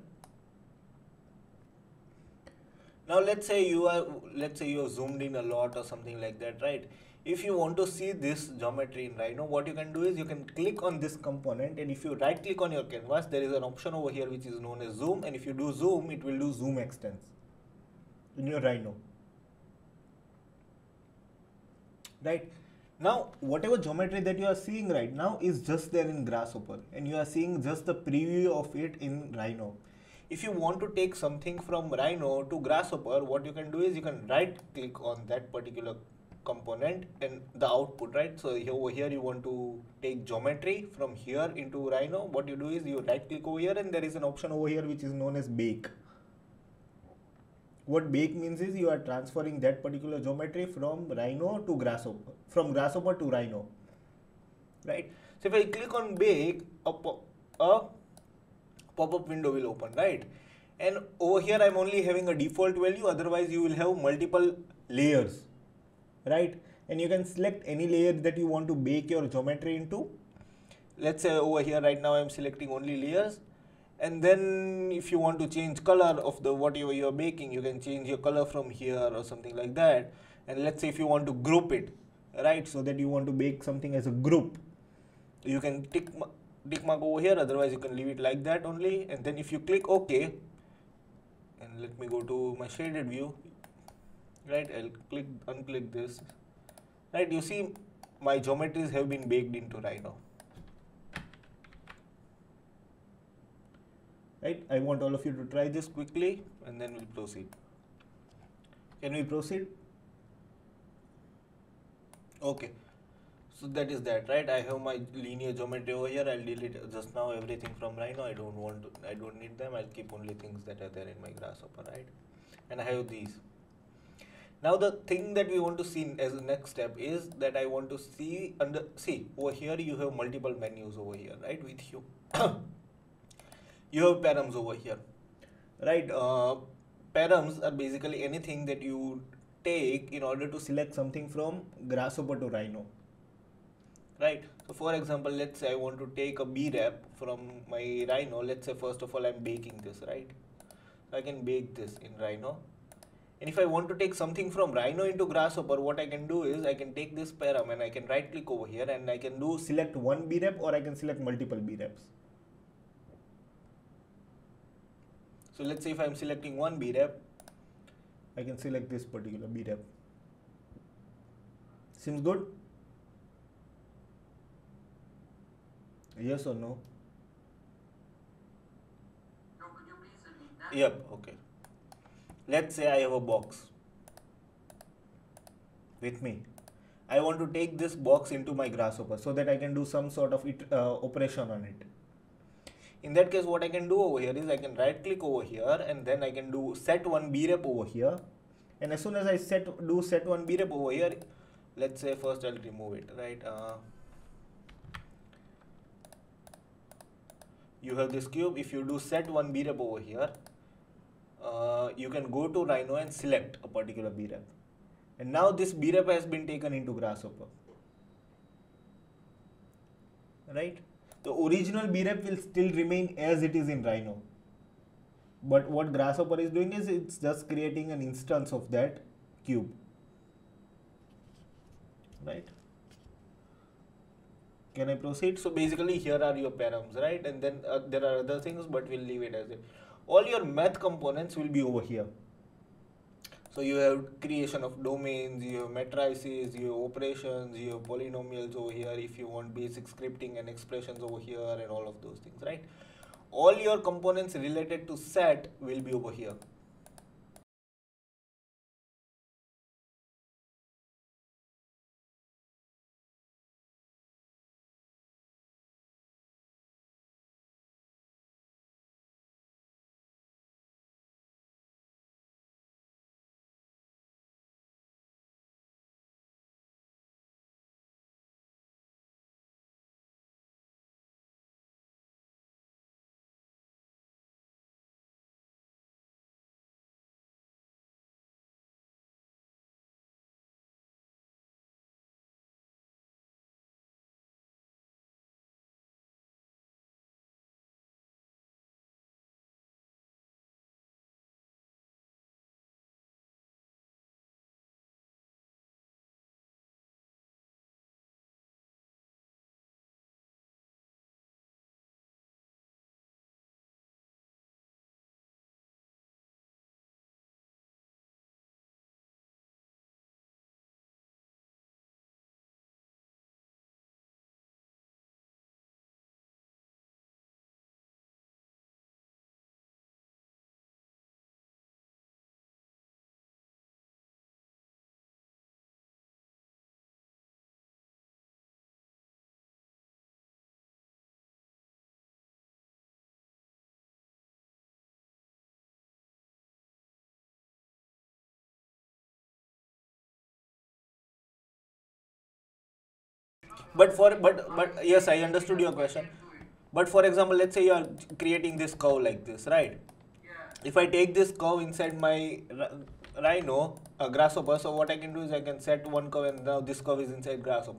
Now let's say you are let's say you are zoomed in a lot or something like that right if you want to see this geometry in Rhino, what you can do is you can click on this component and if you right click on your canvas, there is an option over here which is known as zoom and if you do zoom, it will do zoom extents in your Rhino. Right? Now, whatever geometry that you are seeing right now is just there in Grasshopper and you are seeing just the preview of it in Rhino. If you want to take something from Rhino to Grasshopper, what you can do is you can right click on that particular component and the output right? So here, over here you want to take geometry from here into rhino. What you do is you right click over here and there is an option over here which is known as bake. What bake means is you are transferring that particular geometry from rhino to grasshopper from grasshopper to rhino right? So if i click on bake a, a pop-up window will open right? And over here i'm only having a default value. Otherwise you will have multiple layers right? And you can select any layer that you want to bake your geometry into. Let's say over here right now I'm selecting only layers. And then if you want to change color of the whatever you're baking you can change your color from here or something like that. And let's say if you want to group it right so that you want to bake something as a group you can tick, tick mark over here. Otherwise you can leave it like that only. And then if you click ok and let me go to my shaded view right I'll click unclick this. Right you see my geometries have been baked into Rhino. Right I want all of you to try this quickly and then we'll proceed. Can we proceed? Okay. So that is that right? I have my linear geometry over here. I'll delete just now everything from Rhino. I don't want to I don't need them. I'll keep only things that are there in my grasshopper right? And I have these now the thing that we want to see as the next step is that I want to see under see over here you have multiple menus over here right with you you have params over here right uh, params are basically anything that you take in order to select something from grasshopper to rhino right So for example, let's say I want to take a B rep from my Rhino. Let's say first of all I'm baking this, right? I can bake this in Rhino. And if I want to take something from Rhino into Grasshopper, what I can do is I can take this param and I can right click over here and I can do select one B rep or I can select multiple B reps. So let's say if I'm selecting one B rep, I can select this particular B rep. Seems good? Yes or no? No, could you please repeat that? Yep, okay. Let's say I have a box with me. I want to take this box into my grasshopper so that I can do some sort of it, uh, operation on it. In that case, what I can do over here is I can right click over here and then I can do set one brep over here. And as soon as I set do set one brep over here, let's say first I'll remove it, right? Uh, you have this cube. If you do set one brep over here, uh, you can go to Rhino and select a particular BREP. And now this BREP has been taken into Grasshopper. Right? The original BREP will still remain as it is in Rhino. But what Grasshopper is doing is it's just creating an instance of that cube. Right? Can I proceed? So basically here are your params, right? And then uh, there are other things, but we'll leave it as it. All your math components will be over here. So you have creation of domains, you have matrices, you have operations, you have polynomials over here if you want basic scripting and expressions over here and all of those things, right? All your components related to set will be over here. But for but but yes, I understood your question. But for example, let's say you are creating this curve like this, right? If I take this curve inside my Rhino, a grasshopper, so what I can do is I can set one curve and now this curve is inside grasshopper.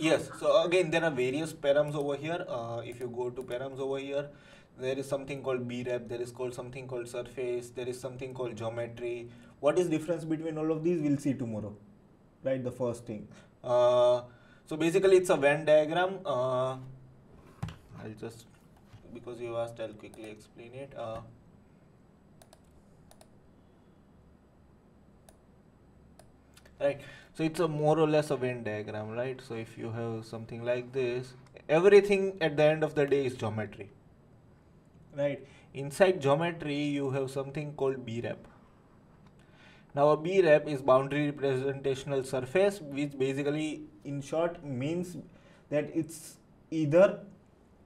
Yes, so again there are various params over here. Uh, if you go to params over here, there is something called brep, there is called something called surface, there is something called geometry. What is difference between all of these? We'll see tomorrow. Right, the first thing. Uh, so basically it's a Venn diagram. Uh, I'll just, because you asked, I'll quickly explain it. Uh, right so it's a more or less a venn diagram right? So if you have something like this everything at the end of the day is geometry. Right? Inside geometry you have something called brep now a brep is boundary representational surface which basically in short means that it's either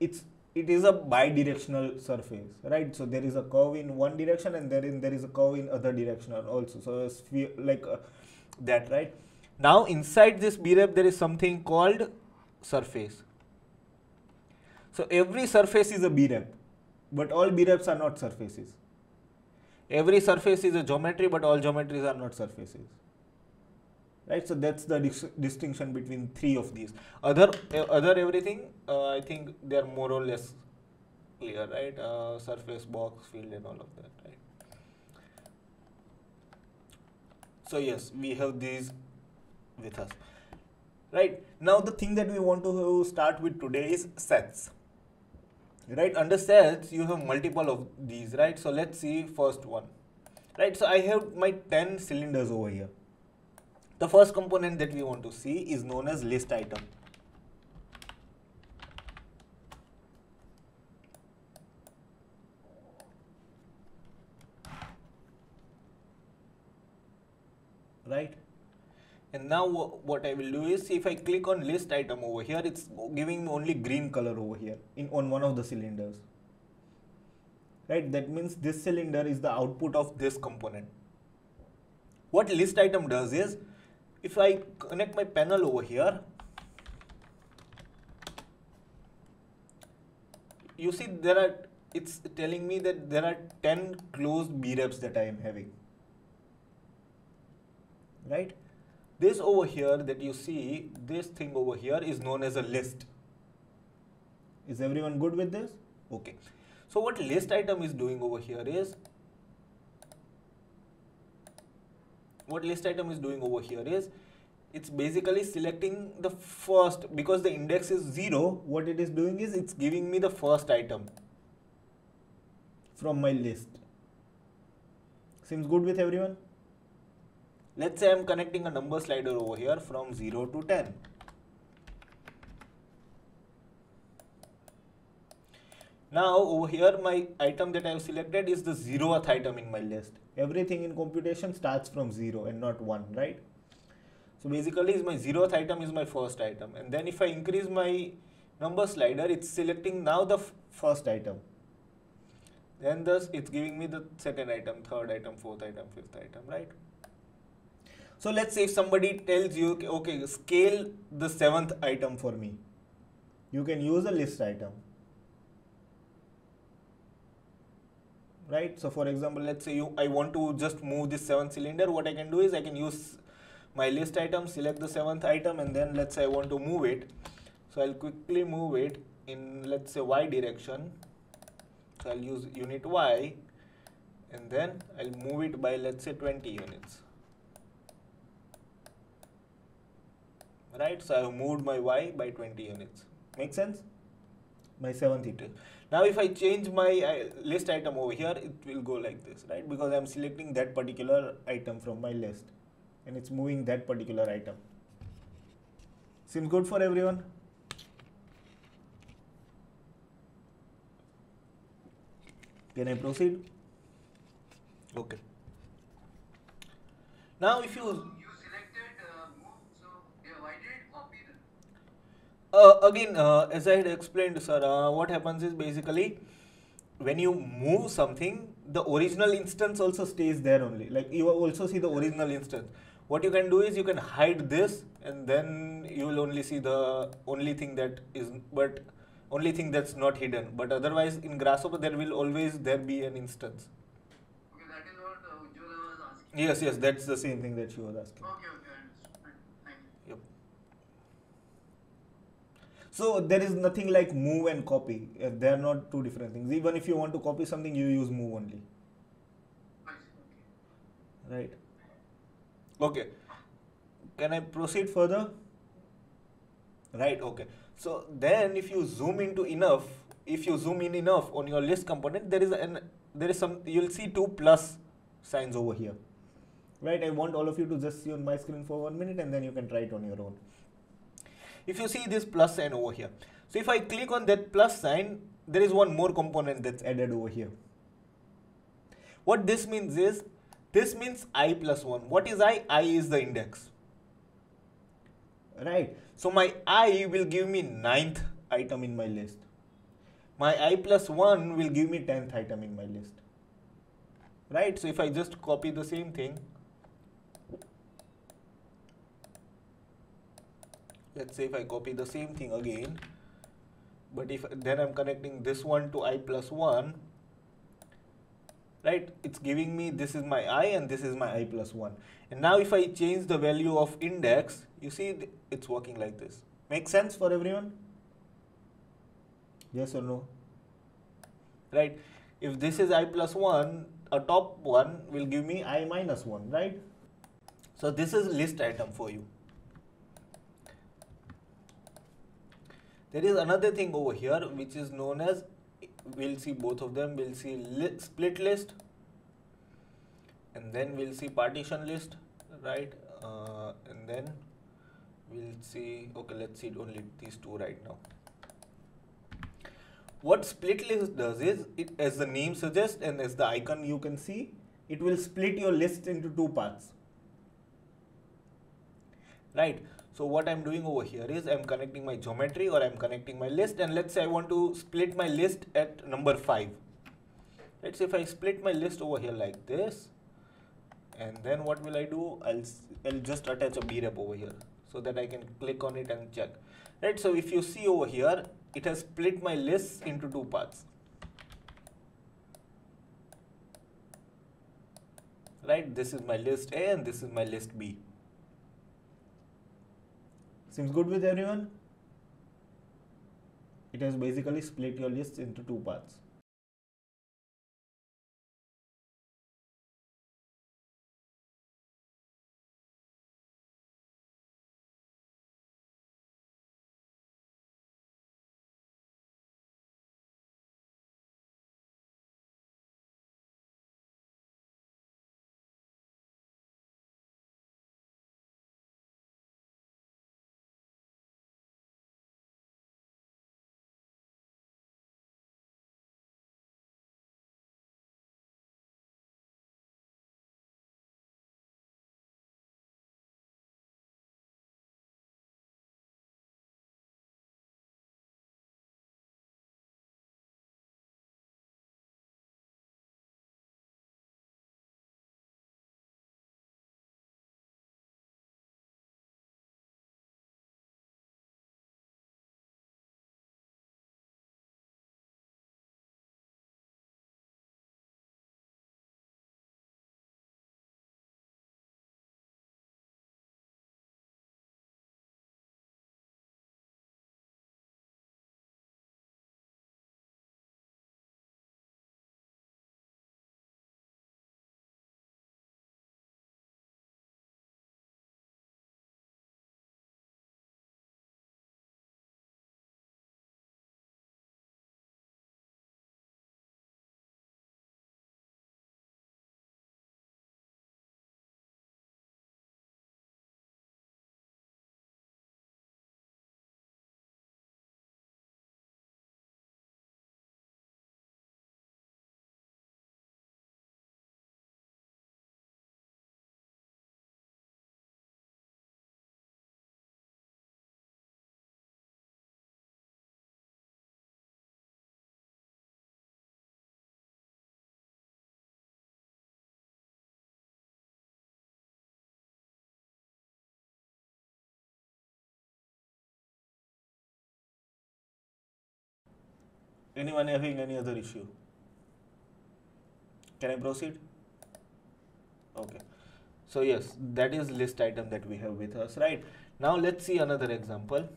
it's it is a bidirectional surface right? So there is a curve in one direction and there in there is a curve in other direction also. So a sphere like uh, that right now inside this brep there is something called surface. So every surface is a brep but all breps are not surfaces. Every surface is a geometry but all geometries are not surfaces. Right? So that's the dis distinction between three of these. Other uh, other everything uh, i think they are more or less clear right? Uh, surface box field and all of that right? So yes we have these with us. Right? Now the thing that we want to start with today is sets. Right? Under sets you have multiple of these right? So let's see first one. Right? So i have my 10 cylinders over here. The first component that we want to see is known as list item. Right? And now what I will do is if I click on list item over here, it's giving me only green color over here in on one of the cylinders. Right? That means this cylinder is the output of this component. What list item does is if I connect my panel over here, you see there are, it's telling me that there are 10 closed BREPs that I am having. Right? This over here that you see, this thing over here is known as a list. Is everyone good with this? Okay. So what list item is doing over here is what list item is doing over here is it's basically selecting the first because the index is 0 what it is doing is it's giving me the first item from my list seems good with everyone let's say I'm connecting a number slider over here from 0 to 10 Now over here my item that I have selected is the zeroth item in my list. Everything in computation starts from 0 and not 1, right? So basically is my zeroth item is my first item and then if I increase my number slider it's selecting now the first item. Then thus it's giving me the second item, third item, fourth item, fifth item, right? So let's say if somebody tells you, okay, scale the seventh item for me. You can use a list item. right? So for example let's say you I want to just move this seventh cylinder. What I can do is I can use my list item select the seventh item and then let's say I want to move it. So I'll quickly move it in let's say Y direction. So I'll use unit Y and then I'll move it by let's say 20 units right so I have moved my Y by 20 units make sense my seventh iteration now if I change my uh, list item over here, it will go like this, right? Because I'm selecting that particular item from my list and it's moving that particular item. Seems good for everyone? Can I proceed? Okay. Now if you Uh, again, uh, as I had explained, sir, uh, what happens is basically when you move something, the original instance also stays there only. Like you also see the original instance. What you can do is you can hide this and then you will only see the only thing that is, but only thing that's not hidden. But otherwise in Grasshopper there will always there be an instance. Okay, that is what uh, was asking. Yes, yes, that's the same thing that she was asking. Okay, okay. So there is nothing like move and copy. Uh, they are not two different things. Even if you want to copy something, you use move only. Right. Okay. Can I proceed further? Right. Okay. So then, if you zoom into enough, if you zoom in enough on your list component, there is an there is some you'll see two plus signs over here. right i want all of you to just see on my screen for one minute and then you can try it on your own if you see this plus sign over here. So if i click on that plus sign there is one more component that's added over here. What this means is this means i plus 1 what is i? I is the index. Right. So my i will give me ninth item in my list. My i plus 1 will give me 10th item in my list. Right. So if i just copy the same thing let's say if I copy the same thing again but if then I'm connecting this one to i plus 1 right? It's giving me this is my i and this is my i plus 1 and now if I change the value of index you see it's working like this. Make sense for everyone? Yes or no? Right? If this is i plus 1 a top one will give me i minus 1 right? So this is list item for you There is another thing over here which is known as, we'll see both of them, we'll see li split list and then we'll see partition list, right? Uh, and then we'll see, okay, let's see only these two right now. What split list does is, it, as the name suggests and as the icon you can see, it will split your list into two parts. Right, so what I'm doing over here is I'm connecting my geometry or I'm connecting my list and let's say I want to split my list at number 5. Let's say if I split my list over here like this and then what will I do? I'll, I'll just attach a brep over here so that I can click on it and check. Right, so if you see over here, it has split my list into two parts. Right, this is my list A and this is my list B. Seems good with everyone? It has basically split your list into two parts. Anyone having any other issue? Can I proceed? Okay. So yes, that is list item that we have with us, right? Now let's see another example.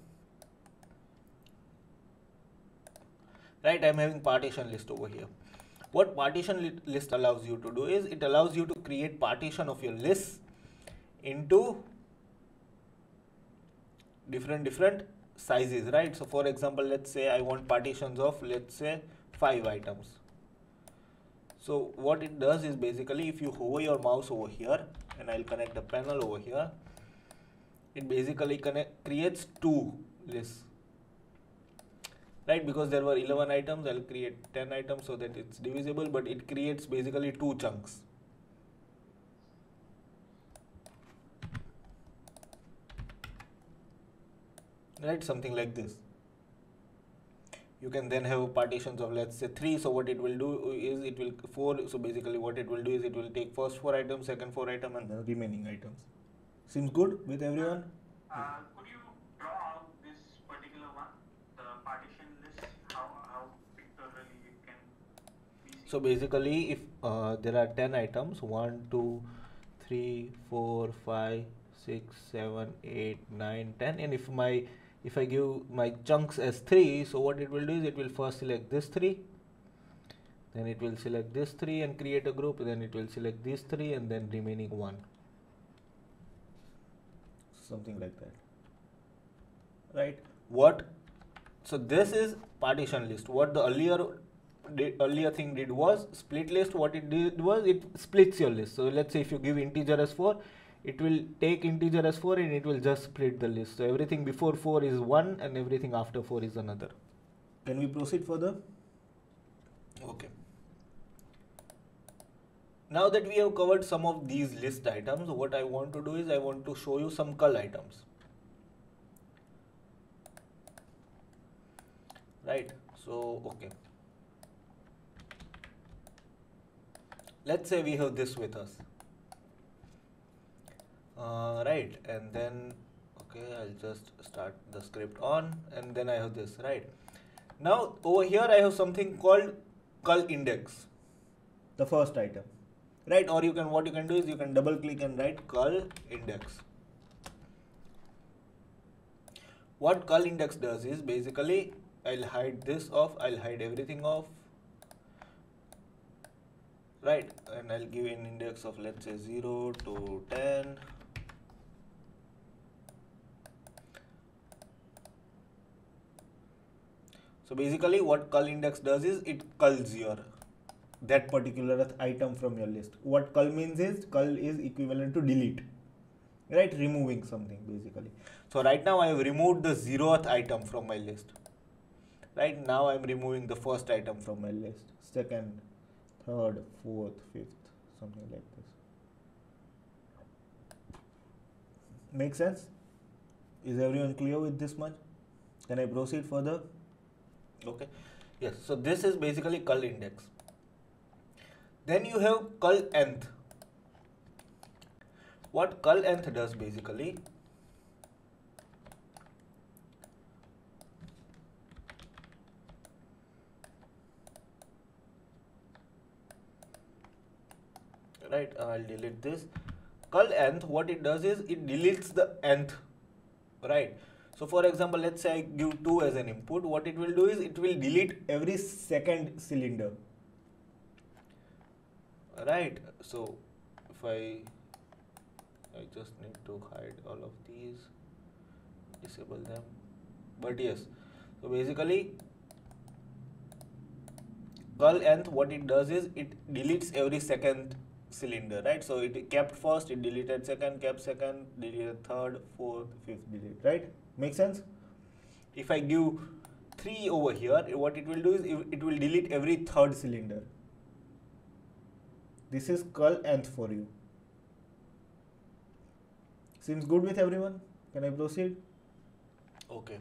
Right, I'm having partition list over here. What partition li list allows you to do is it allows you to create partition of your list into different different sizes right? So for example let's say I want partitions of let's say five items. So what it does is basically if you hover your mouse over here and I'll connect the panel over here it basically connect creates two lists. Right? Because there were 11 items I'll create 10 items so that it's divisible but it creates basically two chunks right something like this. You can then have partitions of let's say three. So what it will do is it will four. So basically what it will do is it will take first four items second four item and the remaining items. Seems good with everyone? Uh, could you draw out this particular one, the partition list, how, how pictorially it can be seen? so basically if uh, there are 10 items 1 2 3 4 5 6 7 8 9 10 and if my if i give my chunks as 3 so what it will do is it will first select this 3 then it will select this 3 and create a group then it will select these 3 and then remaining one. Something like that. Right? What so this is partition list. What the earlier did, earlier thing did was split list. What it did was it splits your list. So let's say if you give integer as 4 it will take integer as 4 and it will just split the list. So everything before 4 is 1 and everything after 4 is another. Can we proceed further? Okay. Now that we have covered some of these list items what i want to do is i want to show you some cull items. Right? So okay. Let's say we have this with us uh, right and then okay I'll just start the script on and then I have this right. Now over here I have something called cull index the first item. Right or you can what you can do is you can double click and write cull index. What cull index does is basically I'll hide this off I'll hide everything off. Right and I'll give an index of let's say 0 to 10 so basically what cull index does is it culls your that particular item from your list. What cull means is cull is equivalent to delete right? Removing something basically. So right now I have removed the zeroth item from my list. Right now I'm removing the first item from my list. Second third fourth fifth something like this. Make sense? Is everyone clear with this much? Can I proceed further okay? Yes so this is basically cull index. Then you have cull nth. What cull nth does basically? Right I'll delete this. Cull nth what it does is it deletes the nth. Right so for example let's say I give 2 as an input. What it will do is it will delete every second cylinder. Right? So if I I just need to hide all of these disable them. But yes so basically cull nth what it does is it deletes every second cylinder right? So it kept first it deleted second kept second deleted third fourth fifth delete right make sense? If i give 3 over here what it will do is it will delete every third cylinder. This is cull nth for you. Seems good with everyone. Can i proceed? Okay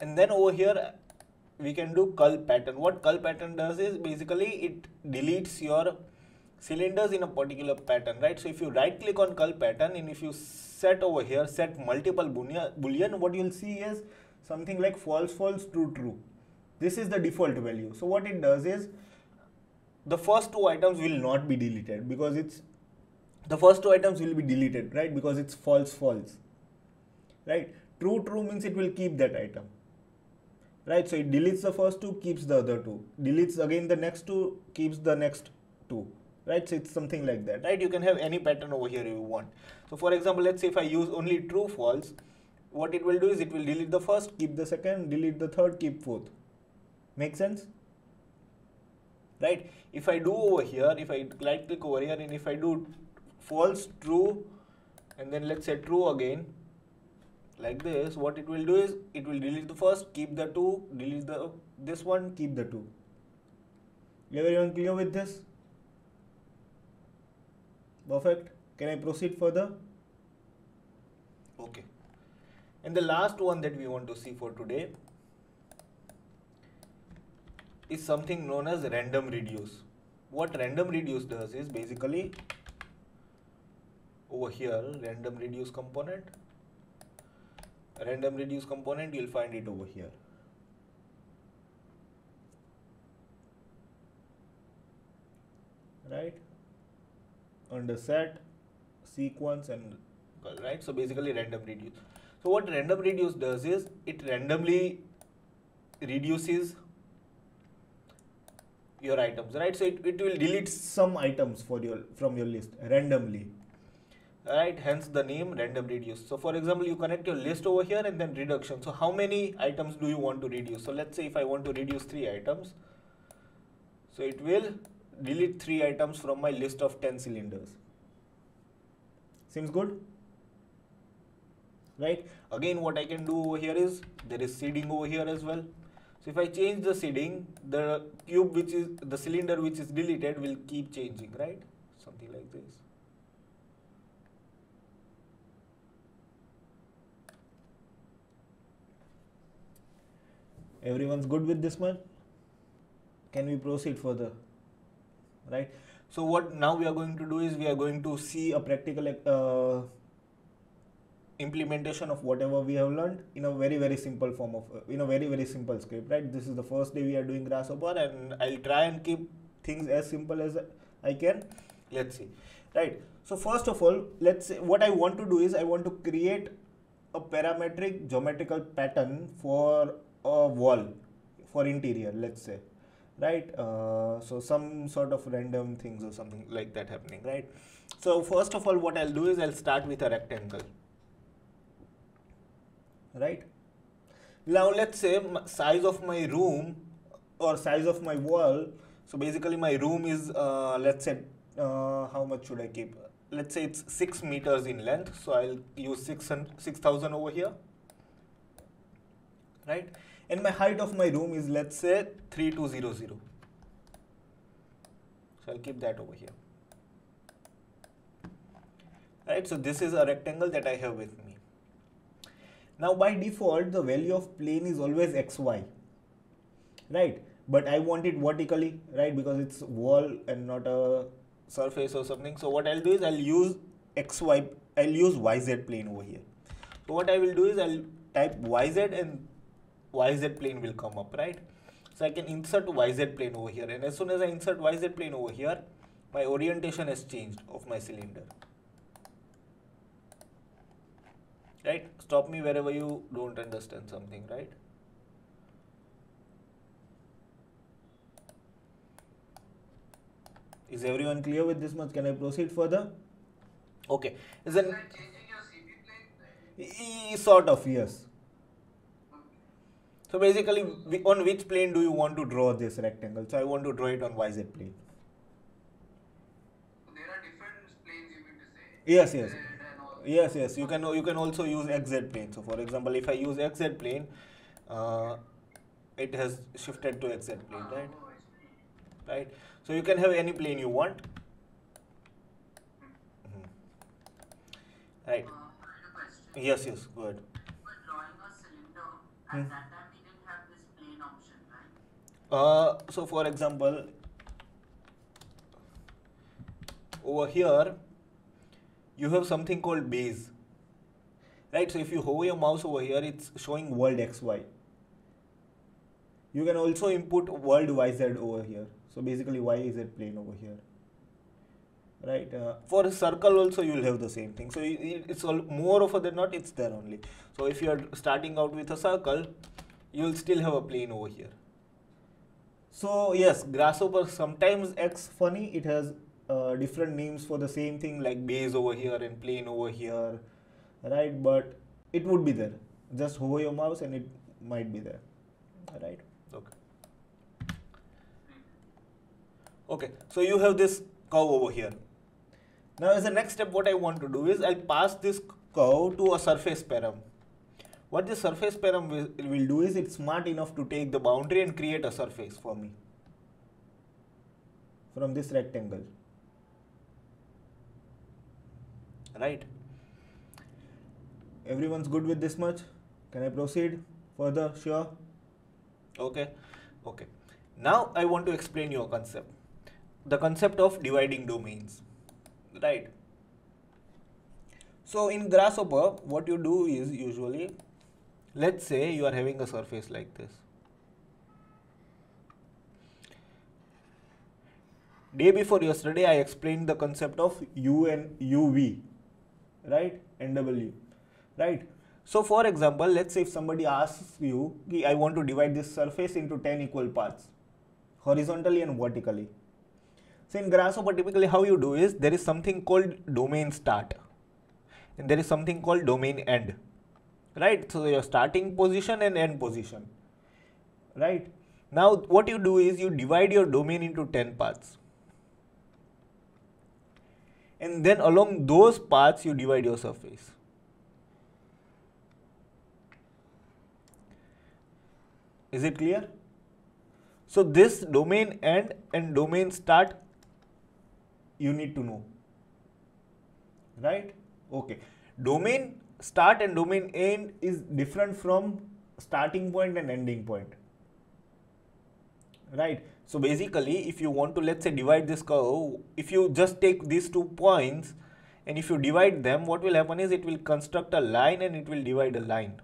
and then over here we can do cull pattern. What cull pattern does is basically it deletes your cylinders in a particular pattern right? So if you right click on cull pattern and if you set over here set multiple boolean, boolean what you'll see is something like false false true true. This is the default value. So what it does is the first two items will not be deleted because it's the first two items will be deleted right? Because it's false false right? True true means it will keep that item right so it deletes the first two keeps the other two. Deletes again the next two keeps the next two. Right so it's something like that. Right you can have any pattern over here you want. So for example let's say if i use only true false what it will do is it will delete the first keep the second delete the third keep fourth. Make sense? Right if i do over here if i right click over here and if i do false true and then let's say true again like this what it will do is it will delete the first keep the two delete the this one keep the two. Everyone clear with this? Perfect. Can i proceed further? Okay. And the last one that we want to see for today is something known as random reduce. What random reduce does is basically over here random reduce component random reduce component you'll find it over here. Right? Under set sequence and right? So basically random reduce. So what random reduce does is it randomly reduces your items right? So it, it will delete some items for your from your list randomly right? Hence the name random reduce. So for example you connect your list over here and then reduction. So how many items do you want to reduce? So let's say if i want to reduce three items so it will delete three items from my list of 10 cylinders. Seems good? Right? Again what i can do over here is there is seeding over here as well. So if i change the seeding the cube which is the cylinder which is deleted will keep changing right? Something like this everyone's good with this one can we proceed further? Right? So what now we are going to do is we are going to see a practical uh, implementation of whatever we have learned in a very very simple form of uh, in a very very simple script right? This is the first day we are doing grasshopper and i'll try and keep things as simple as i can. Let's see. Right. So first of all let's say what i want to do is i want to create a parametric geometrical pattern for a wall for interior let's say right? Uh, so some sort of random things or something like that happening right? So first of all what I'll do is I'll start with a rectangle right? Now let's say size of my room or size of my wall. So basically my room is uh, let's say uh, how much should I keep? Let's say it's 6 meters in length. So I'll use 6000 6, over here right and my height of my room is let's say 3200 so I'll keep that over here. Right so this is a rectangle that I have with me. Now by default the value of plane is always xy right but I want it vertically right because it's wall and not a surface or something. So what I'll do is I'll use xy I'll use yz plane over here. So what I will do is I'll type yz and yz plane will come up, right? So I can insert yz plane over here and as soon as I insert yz plane over here, my orientation has changed of my cylinder. Right? Stop me wherever you don't understand something, right? Is everyone clear with this much? Can I proceed further? Okay. Is an sort of yes. So basically, on which plane do you want to draw this rectangle? So I want to draw it on YZ plane. There are different planes you mean to say? Yes, yes. Yes, yes. You can you can also use XZ plane. So for example, if I use XZ plane, uh, it has shifted to XZ plane, ah, right? Oh, right. So you can have any plane you want. Mm -hmm. Right. Uh, yes, yes. Go ahead. drawing a cylinder, at hmm. Uh, so for example, over here, you have something called base. Right, so if you hover your mouse over here, it's showing world XY. You can also input world YZ over here. So basically YZ plane over here. Right, uh, for a circle also you will have the same thing. So it's all more of a than not, it's there only. So if you are starting out with a circle, you'll still have a plane over here. So yes, grasshopper sometimes acts funny. It has uh, different names for the same thing like base over here and plane over here, right? But it would be there. Just hover your mouse and it might be there, right? Okay. Okay, so you have this curve over here. Now as the next step, what I want to do is I'll pass this curve to a surface param. What the surface param will, will do is it's smart enough to take the boundary and create a surface for me from this rectangle. Right? Everyone's good with this much? Can I proceed further? Sure? Okay. Okay. Now I want to explain your concept. The concept of dividing domains. Right? So in Grasshopper, what you do is usually Let's say you are having a surface like this. Day before yesterday, I explained the concept of U and UV, right? NW, right? So for example, let's say if somebody asks you, I want to divide this surface into 10 equal parts, horizontally and vertically. So in Grasshopper, typically how you do is, there is something called domain start, and there is something called domain end right? So your starting position and end position. Right? Now what you do is you divide your domain into 10 paths and then along those paths you divide your surface. Is it clear? So this domain end and domain start you need to know. Right? Okay. Domain start and domain end is different from starting point and ending point. Right? So basically if you want to let's say divide this curve if you just take these two points and if you divide them what will happen is it will construct a line and it will divide a line.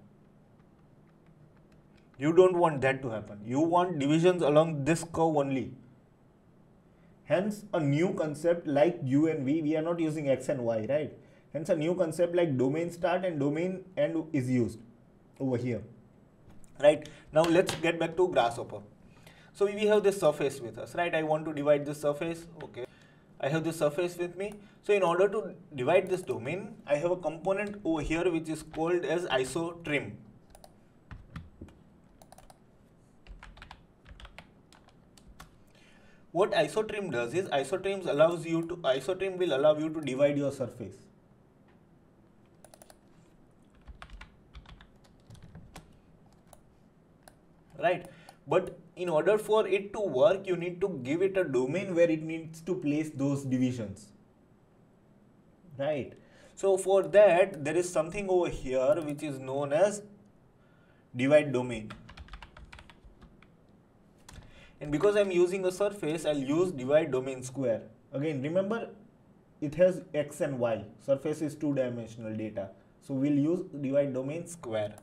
You don't want that to happen. You want divisions along this curve only. Hence a new concept like u and v we are not using x and y right Hence a new concept like domain start and domain end is used over here. Right. Now let's get back to grasshopper. So we have this surface with us, right? I want to divide this surface. Okay. I have this surface with me. So in order to divide this domain, I have a component over here which is called as isotrim. What isotrim does is isotrim allows you to isotrim will allow you to divide your surface. Right? But in order for it to work you need to give it a domain where it needs to place those divisions right? So for that there is something over here which is known as divide domain. And because I'm using a surface I'll use divide domain square. Again remember it has x and y. Surface is two dimensional data. So we'll use divide domain square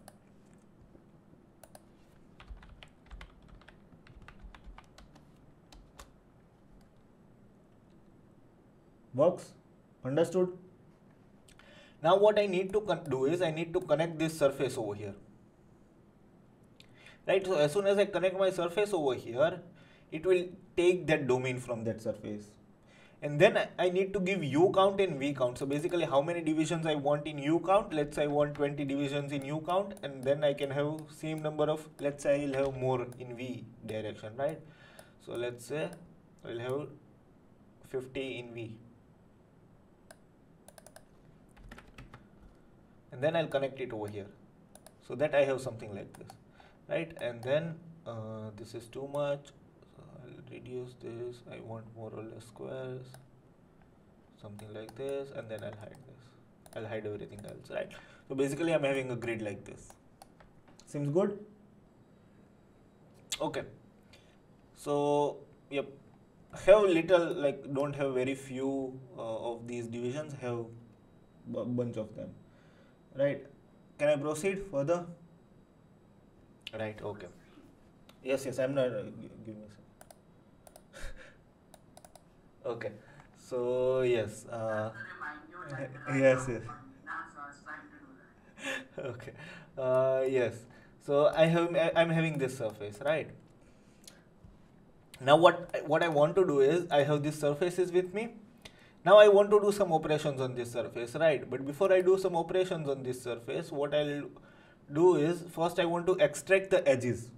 works? Understood. Now what I need to do is I need to connect this surface over here. Right so as soon as I connect my surface over here it will take that domain from that surface. And then I need to give u count and v count. So basically how many divisions I want in u count? Let's say I want 20 divisions in u count and then I can have same number of let's say I'll have more in v direction right? So let's say I'll have 50 in v and then I'll connect it over here. So that I have something like this right? And then uh, this is too much. So I'll reduce this. I want more or less squares. Something like this. And then I'll hide this. I'll hide everything else right? So basically I'm having a grid like this. Seems good? Okay. So yep. Have little like don't have very few uh, of these divisions. Have a bunch of them right. Can i proceed further? Right okay. Yes yes i'm not uh, give me okay. So yes uh, yes yes. Okay. Uh, yes. So I have I'm having this surface, right? Now what what I want to do is I have these surfaces with me. Now I want to do some operations on this surface, right? But before I do some operations on this surface, what I'll do is first I want to extract the edges.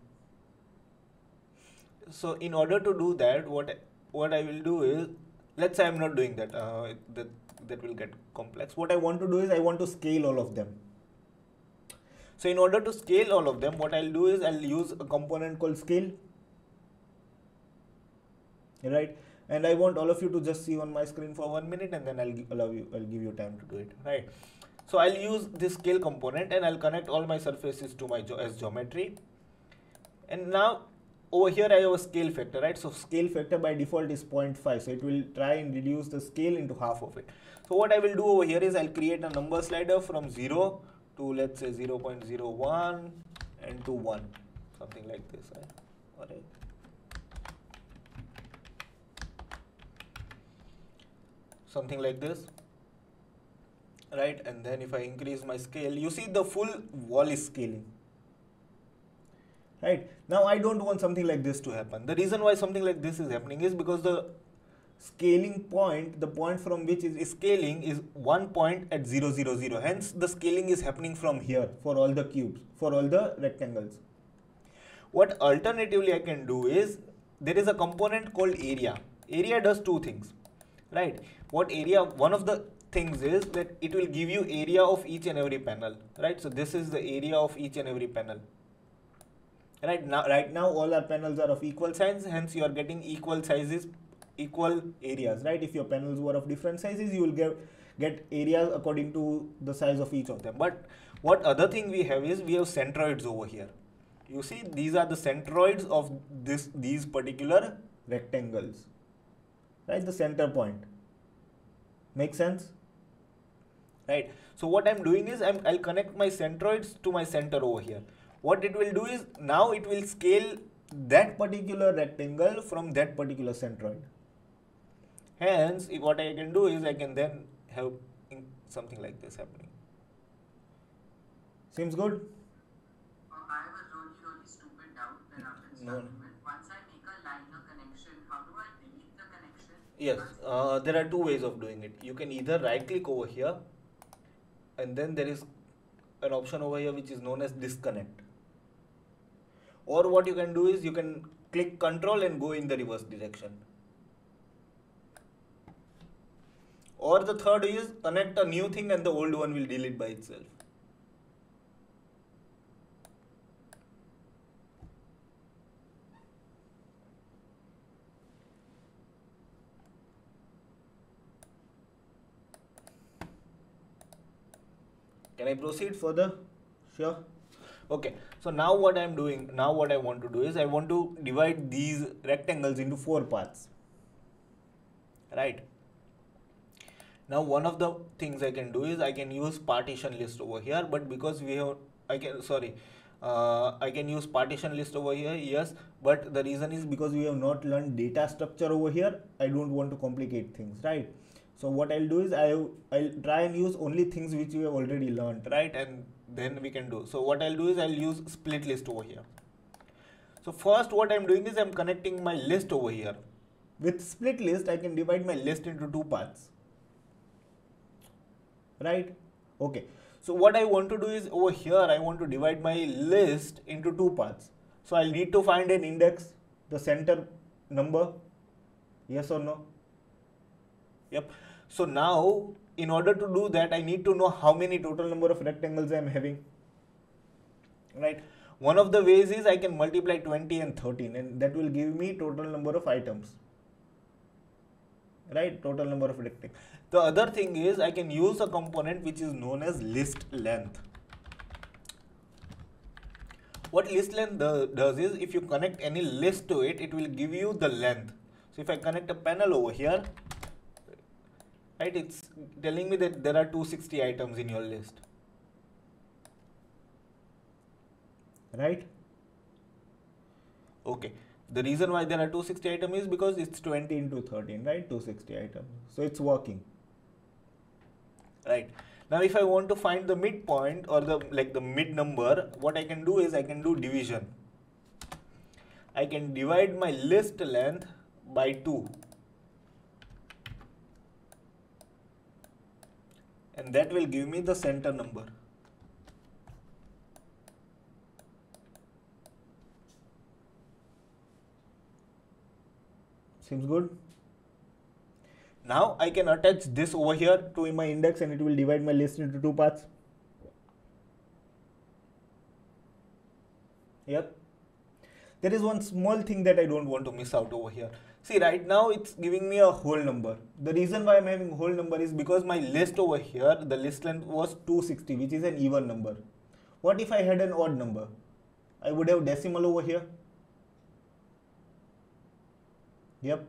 So in order to do that, what what I will do is, let's say I'm not doing that. Uh, that that will get complex. What I want to do is I want to scale all of them. So in order to scale all of them, what I'll do is I'll use a component called scale. Right? And I want all of you to just see on my screen for one minute and then I'll allow you, I'll give you time to do it. Right? So I'll use this scale component and I'll connect all my surfaces to my as geometry. And now over here I have a scale factor, right? So scale factor by default is 0.5. So it will try and reduce the scale into half of it. So what I will do over here is I'll create a number slider from 0 to let's say 0 0.01 and to 1 something like this right? all right something like this right and then if I increase my scale you see the full wall is scaling right now I don't want something like this to happen the reason why something like this is happening is because the scaling point, the point from which is scaling is one point at 0, 0, 0. Hence, the scaling is happening from here for all the cubes, for all the rectangles. What alternatively I can do is, there is a component called area. Area does two things, right? What area, one of the things is that it will give you area of each and every panel, right? So this is the area of each and every panel. Right now, right now all our panels are of equal size, hence you are getting equal sizes equal areas right? If your panels were of different sizes you will get get areas according to the size of each of them. But what other thing we have is we have centroids over here. You see these are the centroids of this these particular rectangles right? The center point make sense? Right. So what i'm doing is I'm, i'll connect my centroids to my center over here. What it will do is now it will scale that particular rectangle from that particular centroid. Hence, what I can do is I can then have something like this happening. Seems good? Uh, I have a really, really stupid doubt that I've been no. with. Once I make a liner connection, how do I delete the connection? Yes, uh, there are two ways of doing it. You can either right click over here and then there is an option over here which is known as disconnect. Or what you can do is you can click control and go in the reverse direction. Or the third is connect a new thing and the old one will delete by itself. Can I proceed further? Sure. Okay, so now what I'm doing, now what I want to do is I want to divide these rectangles into four parts. Right? Now one of the things I can do is I can use partition list over here, but because we have, I can, sorry, uh, I can use partition list over here, yes, but the reason is because we have not learned data structure over here, I don't want to complicate things, right? So what I'll do is I'll, I'll try and use only things which we have already learned, right? And then we can do. So what I'll do is I'll use split list over here. So first what I'm doing is I'm connecting my list over here. With split list, I can divide my list into two parts right okay so what I want to do is over here I want to divide my list into two parts so I'll need to find an index the center number yes or no yep. So now in order to do that I need to know how many total number of rectangles I'm having. Right? One of the ways is I can multiply 20 and 13 and that will give me total number of items. Right? Total number of rectangles. The other thing is I can use a component which is known as list length. What list length does is if you connect any list to it, it will give you the length. So if I connect a panel over here, right, it's telling me that there are 260 items in your list. Right? Okay. The reason why there are 260 items is because it's 20 into 13, right? 260 items. So it's working right now if I want to find the midpoint or the like the mid number what I can do is I can do division I can divide my list length by 2 and that will give me the center number. Seems good. Now I can attach this over here to my index and it will divide my list into two parts. Yep. There is one small thing that I don't want to miss out over here see right now it's giving me a whole number. The reason why I'm having whole number is because my list over here the list length was 260 which is an even number. What if I had an odd number? I would have decimal over here. Yep.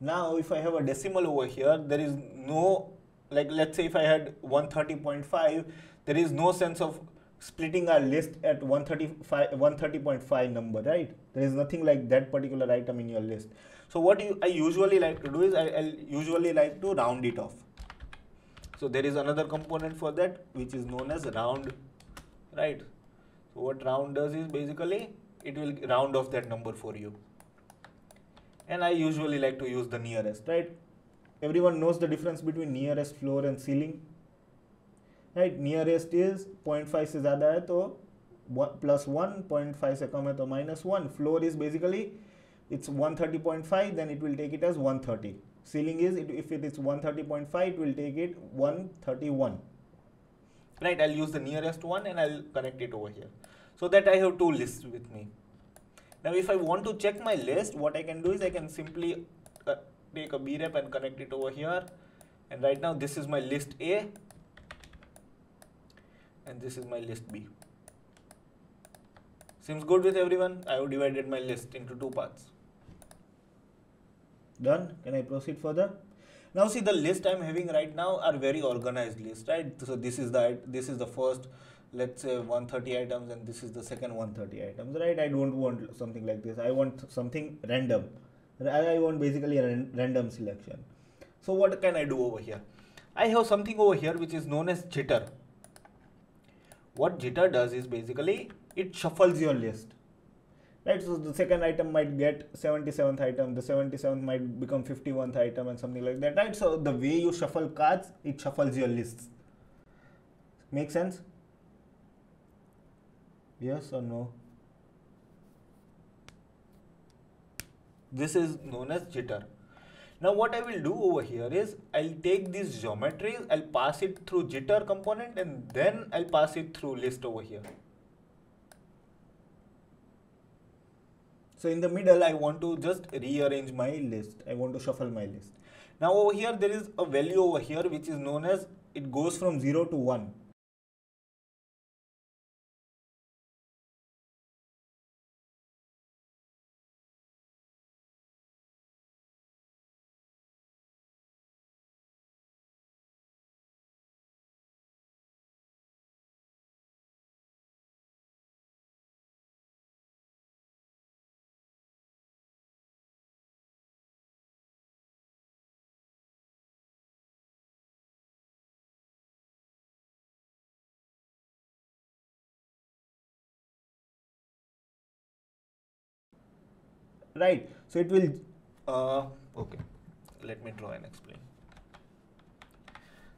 Now if I have a decimal over here, there is no, like let's say if I had 130.5, there is no sense of splitting our list at 135, 130.5 number, right? There is nothing like that particular item in your list. So what you, I usually like to do is I, I usually like to round it off. So there is another component for that which is known as round, right? So what round does is basically it will round off that number for you and I usually like to use the nearest, right? Everyone knows the difference between nearest floor and ceiling, right? Nearest is 0.5 से ज़्यादा है तो plus 1, 0.5 से कम है तो minus 1. Floor is basically it's 130.5 then it will take it as 130. Ceiling is if it is 130.5 it will take it 131. Right, I'll use the nearest one and I'll connect it over here. So that I have two lists with me. Now if I want to check my list, what I can do is I can simply uh, take a brep and connect it over here. And right now this is my list A and this is my list B. Seems good with everyone? I have divided my list into two parts. Done? Can I proceed further? Now see the list I'm having right now are very organized list, right? So this is the this is the first let's say 130 items and this is the second 130 items right i don't want something like this i want something random i want basically a random selection so what can i do over here i have something over here which is known as jitter what jitter does is basically it shuffles your list right so the second item might get 77th item the 77th might become 51th item and something like that right so the way you shuffle cards it shuffles your lists make sense Yes or no? This is known as jitter. Now what I will do over here is I'll take these geometries, I'll pass it through jitter component and then I'll pass it through list over here. So in the middle, I want to just rearrange my list. I want to shuffle my list. Now over here, there is a value over here which is known as, it goes from 0 to 1. Right. So it will uh, okay. Let me draw and explain.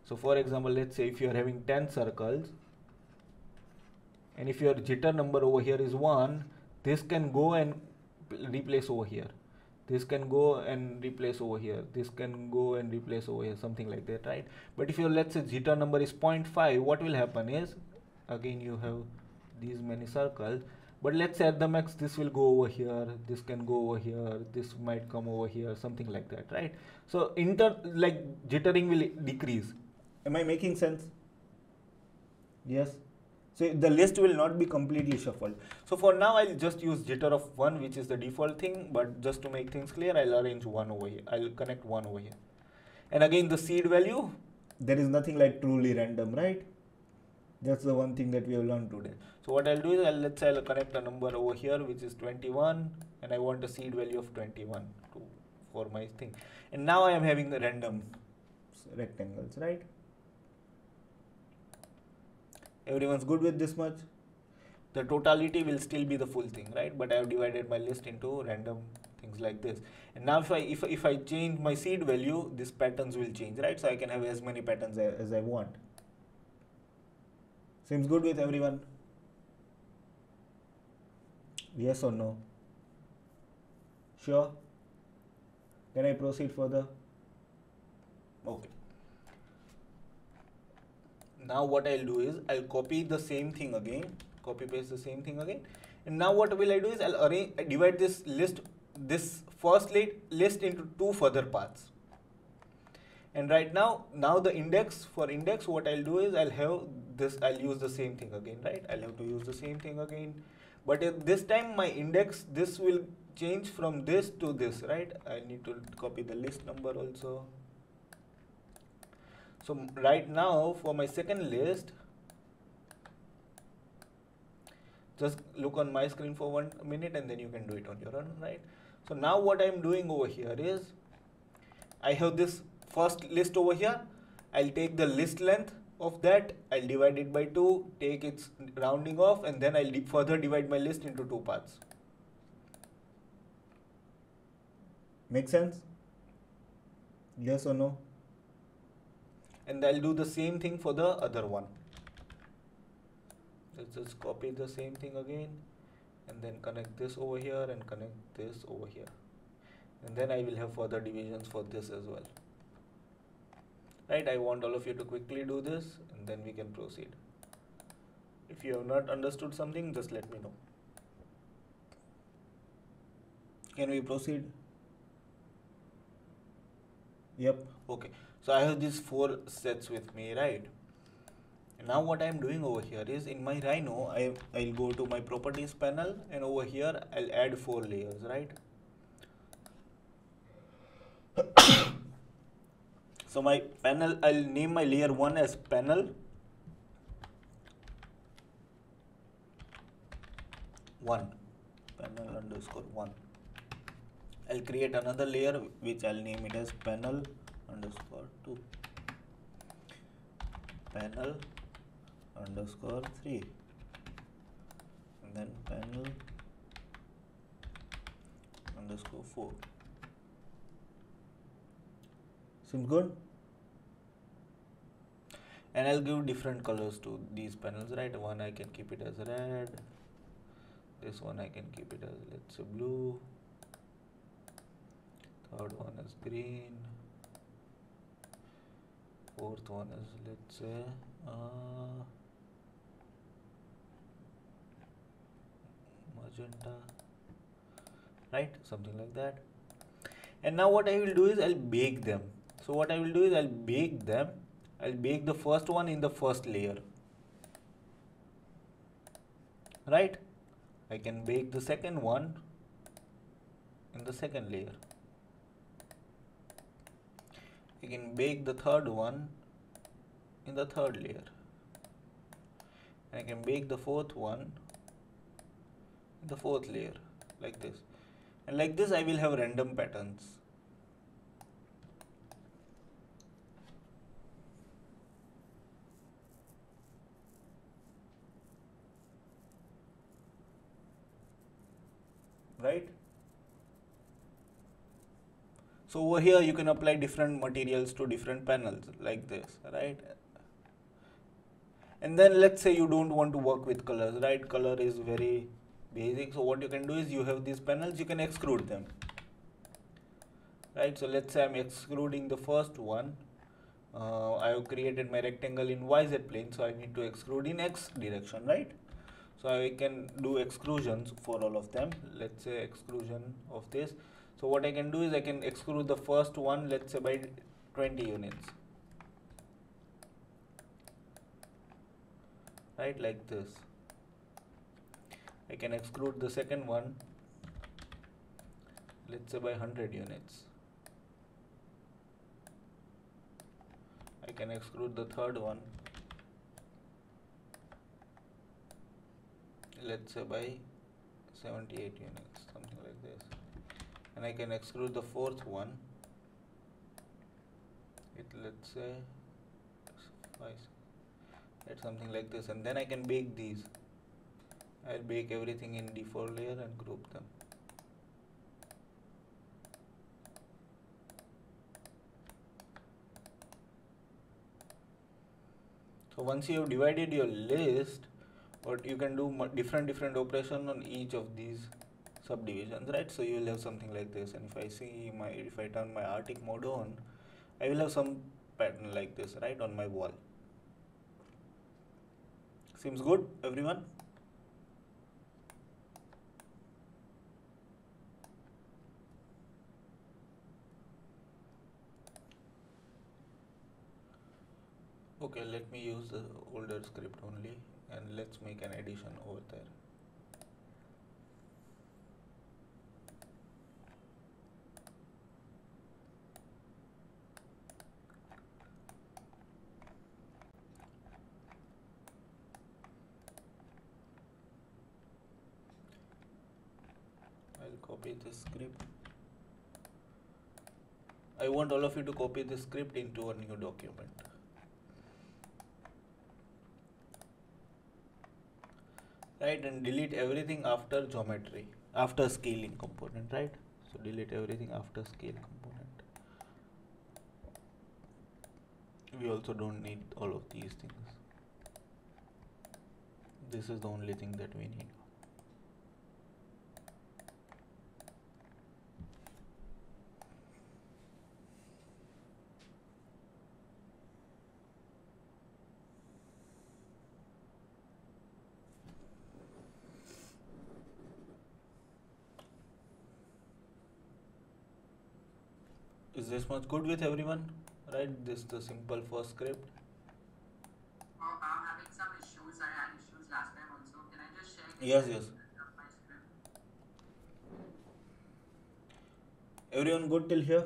So for example let's say if you are having 10 circles and if your jitter number over here is 1 this can go and replace over here. This can go and replace over here. This can go and replace over here something like that right? But if your let's say jitter number is 0.5 what will happen is again you have these many circles but let's say at the max this will go over here this can go over here this might come over here something like that right? So inter like jittering will decrease. Am i making sense? Yes. So the list will not be completely shuffled. So for now i'll just use jitter of one which is the default thing but just to make things clear i'll arrange one over here. I'll connect one over here. And again the seed value? There is nothing like truly random right that's the one thing that we have learned today. So what i'll do is I'll, let's say i'll connect a number over here which is 21 and i want a seed value of 21 to, for my thing. And now i am having the random rectangles right? Everyone's good with this much? The totality will still be the full thing right? But i have divided my list into random things like this. And now if i if, if i change my seed value these patterns will change right? So i can have as many patterns as, as i want seems good with everyone. Yes or no? Sure? Can i proceed further? Okay. Now what I'll do is I'll copy the same thing again copy paste the same thing again. And now what will I do is I'll arrange divide this list this first list into two further paths and right now now the index for index what I'll do is I'll have this I'll use the same thing again right? I'll have to use the same thing again. But this time my index this will change from this to this right? I need to copy the list number also. So right now for my second list, just look on my screen for one minute and then you can do it on your own, right? So now what I'm doing over here is, I have this first list over here. I'll take the list length of that, I'll divide it by 2, take its rounding off and then I'll further divide my list into two parts. Make sense? Yes or no? and I'll do the same thing for the other one let's just copy the same thing again and then connect this over here and connect this over here and then I will have further divisions for this as well right I want all of you to quickly do this and then we can proceed if you have not understood something just let me know can we proceed yep okay so I have these four sets with me, right? Now what I'm doing over here is in my Rhino, I, I'll go to my properties panel and over here I'll add four layers, right? So my panel, I'll name my layer one as panel. One, panel underscore one. I'll create another layer which I'll name it as panel underscore 2 panel underscore 3 and then panel underscore 4 seems good and I'll give different colors to these panels right? One I can keep it as red. This one I can keep it as let's say blue. Third one is green. Fourth one is let's say uh, magenta. Right? Something like that. And now what I will do is I'll bake them. So what I will do is I'll bake them I'll bake the first one in the first layer. Right? I can bake the second one in the second layer. I can bake the third one in the third layer. And I can bake the fourth one in the fourth layer like this. And like this I will have random patterns right so over here you can apply different materials to different panels like this, right? And then let's say you don't want to work with colors, right? Color is very basic. So what you can do is you have these panels, you can extrude them. Right, so let's say I'm extruding the first one. Uh, I have created my rectangle in YZ plane, so I need to extrude in X direction, right? So I can do extrusions for all of them. Let's say extrusion of this. So what I can do is I can extrude the first one let's say by 20 units. Right like this. I can extrude the second one let's say by 100 units. I can extrude the third one let's say by 78 units something like this. And I can extrude the fourth one. It let's say five right something like this. And then I can bake these. I'll bake everything in d4 layer and group them. So once you have divided your list what you can do different different operation on each of these subdivisions right? So you will have something like this and if I see my if I turn my Arctic mode on I will have some pattern like this right on my wall. Seems good everyone? Okay let me use the older script only and let's make an addition over there. I'll copy this script. I want all of you to copy this script into a new document right and delete everything after geometry after scaling component right? So delete everything after scale component. We also don't need all of these things. This is the only thing that we need much good with everyone right this is the simple first script Oh, I'm having some issues. I had issues last time also. Can I just share? Yes, yes. of my script? everyone good till here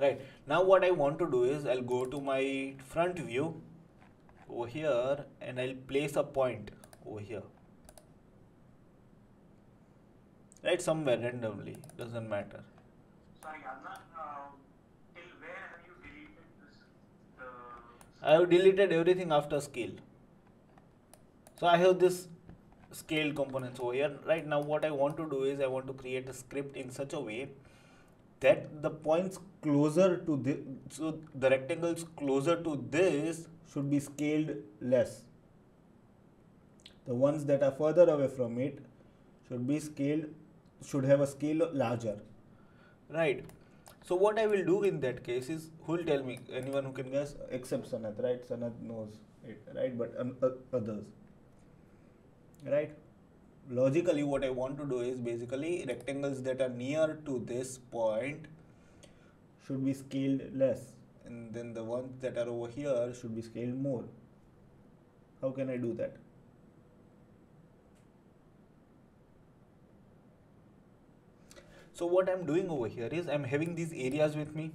right now what i want to do is i'll go to my front view over here and i'll place a point over here right somewhere randomly doesn't matter I have deleted everything after scale. So i have this scale components over here right now what i want to do is i want to create a script in such a way that the points closer to the so the rectangles closer to this should be scaled less. The ones that are further away from it should be scaled should have a scale larger right. So what i will do in that case is who will tell me? Anyone who can guess except sanath right? Sanath knows it right? But um, uh, others. Right? Logically what i want to do is basically rectangles that are near to this point should be scaled less and then the ones that are over here should be scaled more. How can i do that so what i'm doing over here is i'm having these areas with me.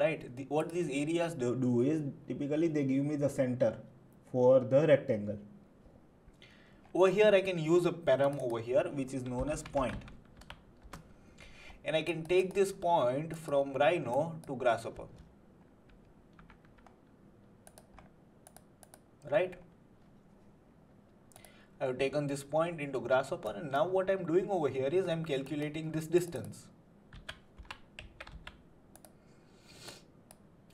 Right? The, what these areas do, do is typically they give me the center for the rectangle. Over here I can use a param over here which is known as point. And I can take this point from rhino to grasshopper. Right I have taken this point into grasshopper and now what I'm doing over here is I'm calculating this distance.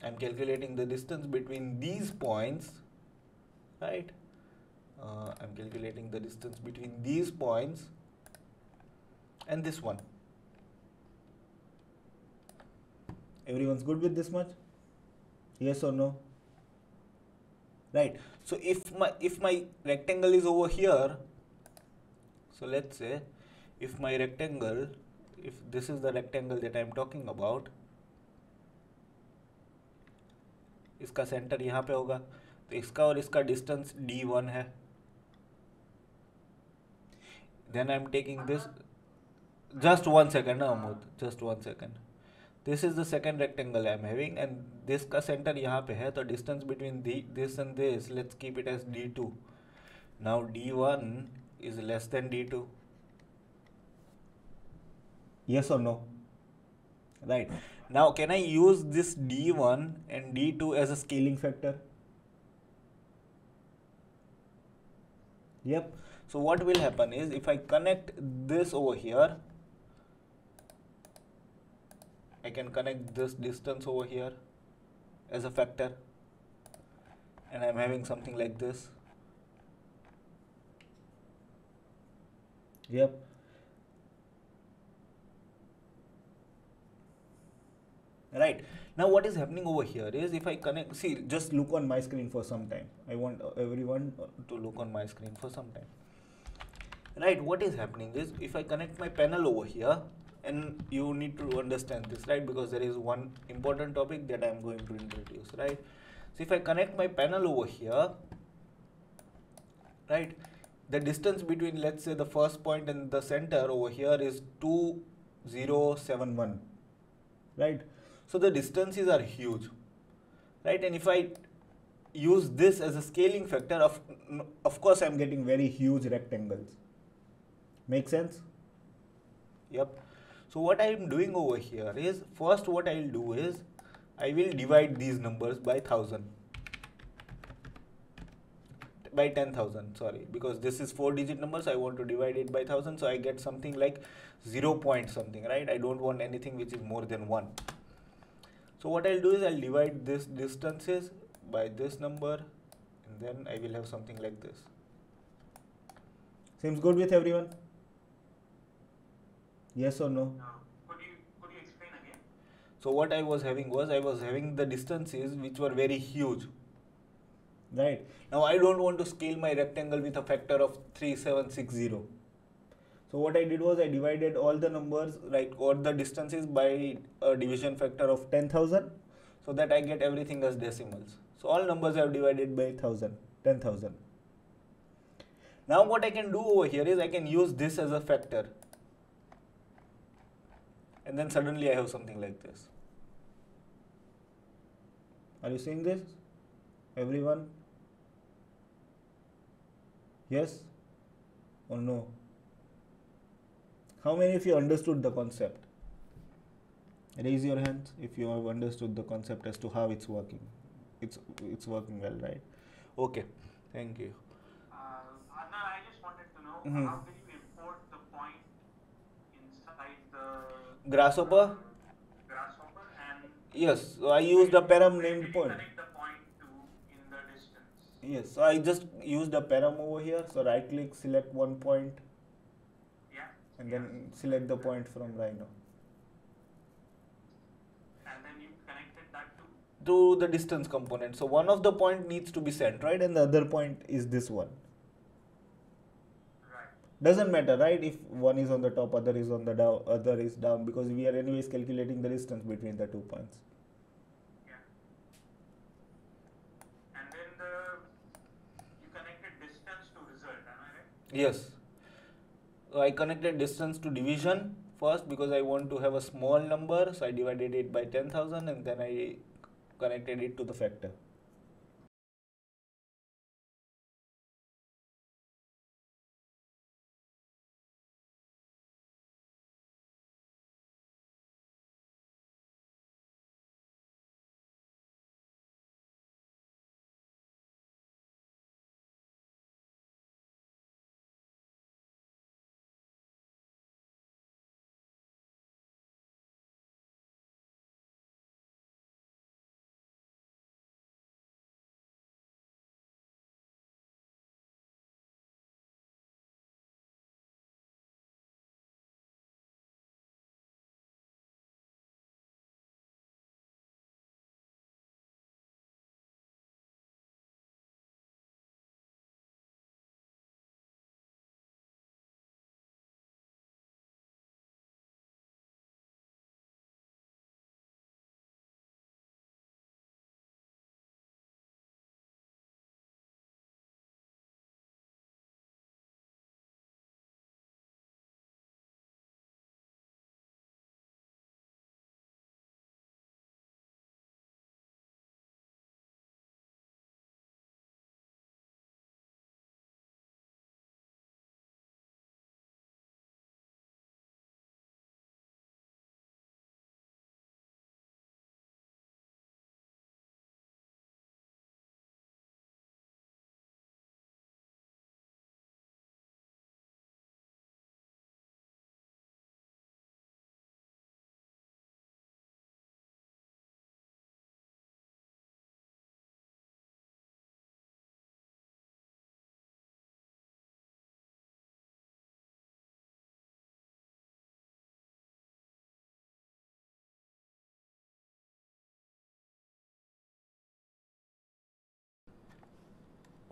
I'm calculating the distance between these points right? Uh, I'm calculating the distance between these points and this one. Everyone's good with this much? Yes or no right so if my if my rectangle is over here so let's say if my rectangle if this is the rectangle that I'm talking about इसका centre यहाँ पे होगा तो इसका और इसका distance D one है then I'm taking this just one second now Amod just one second this is the second rectangle I'm having and this का सेंटर यहाँ पे है तो distance between this and this let's keep it as D two now D one is less than D two yes और no right now can I use this D one and D two as a scaling factor yep so what will happen is if I connect this over here I can connect this distance over here as a factor. And I'm having something like this. Yep. right. Now what is happening over here is if i connect see just look on my screen for some time. I want everyone to look on my screen for some time. Right. What is happening is if i connect my panel over here and you need to understand this right because there is one important topic that i'm going to introduce right so if i connect my panel over here right the distance between let's say the first point and the center over here is 2071 right so the distances are huge, right? And if I use this as a scaling factor, of, of course I'm getting very huge rectangles. Make sense? Yep. So what I am doing over here is, first what I will do is, I will divide these numbers by 1000 by 10,000 sorry because this is four digit numbers I want to divide it by 1000 so I get something like 0 point something right I don't want anything which is more than 1 so what I'll do is I'll divide this distances by this number and then I will have something like this. Seems good with everyone? Yes or no? No. Could you could you explain again? So what I was having was I was having the distances which were very huge. Right. Now I don't want to scale my rectangle with a factor of 3760. So what I did was I divided all the numbers like all the distances by a division factor of 10,000 so that I get everything as decimals. So all numbers are divided by 1000, 10,000. Now what I can do over here is I can use this as a factor and then suddenly I have something like this. Are you seeing this? Everyone? Yes or no? How many of you understood the concept? Raise your hands if you have understood the concept as to how it's working. It's it's working well, right? Okay, thank you. Uh, Anna, I just wanted to know Mhm. how will you import the point inside the Grasshopper? grasshopper and Yes, so I used a param named point. Yes, so I just used a param over here. So right click, select one point, Yeah. and then select the point from Rhino And then you connected that to to the distance component. So one of the point needs to be sent, right? And the other point is this one. Right. Doesn't matter, right? If one is on the top, other is on the down, other is down, because we are anyways calculating the distance between the two points. Yeah. And then the you connected distance to result, am I right? Yes. So I connected distance to division first because I want to have a small number, so I divided it by 10,000 and then I connected it to the factor.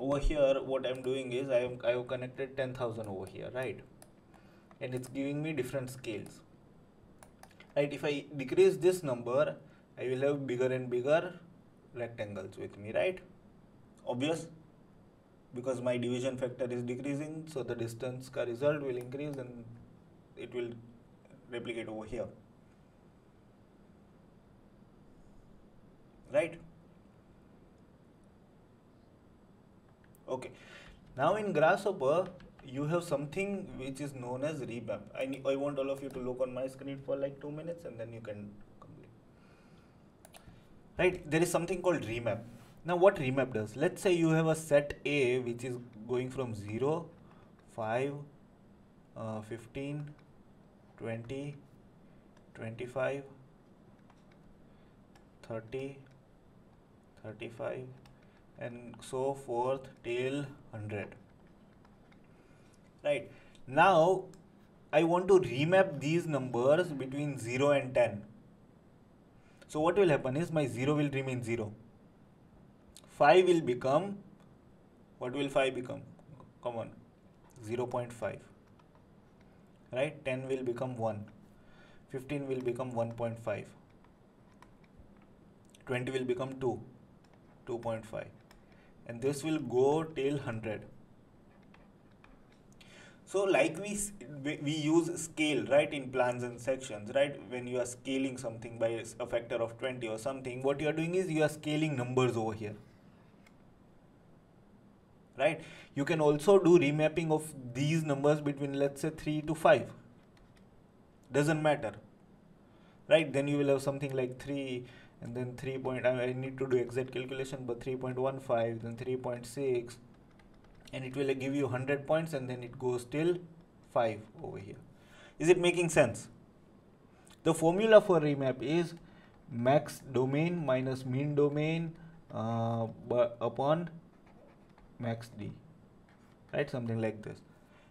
Over here what I'm doing is I am I have connected 10,000 over here right? And it's giving me different scales. Right if I decrease this number I will have bigger and bigger rectangles with me right? Obvious? Because my division factor is decreasing so the distance ka result will increase and it will replicate over here. Right okay. Now in grasshopper you have something which is known as remap I, I want all of you to look on my screen for like two minutes and then you can complete. Right? There is something called remap. Now what remap does? Let's say you have a set a which is going from 0 5 uh, 15 20 25 30 35 and so forth till 100 right. Now I want to remap these numbers between 0 and 10 so what will happen is my 0 will remain 0 5 will become what will 5 become? Come on. 0.5 right? 10 will become 1 15 will become 1.5 20 will become 2 2.5 and this will go till 100 so like we we use scale right in plans and sections right? When you are scaling something by a factor of 20 or something what you are doing is you are scaling numbers over here. Right? You can also do remapping of these numbers between let's say 3 to 5 doesn't matter. Right? Then you will have something like 3 and then 3 point I, I need to do exact calculation but 3.15 then 3.6 and it will give you 100 points and then it goes till 5 over here. Is it making sense? The formula for remap is max domain minus mean domain uh, upon max d right? Something like this.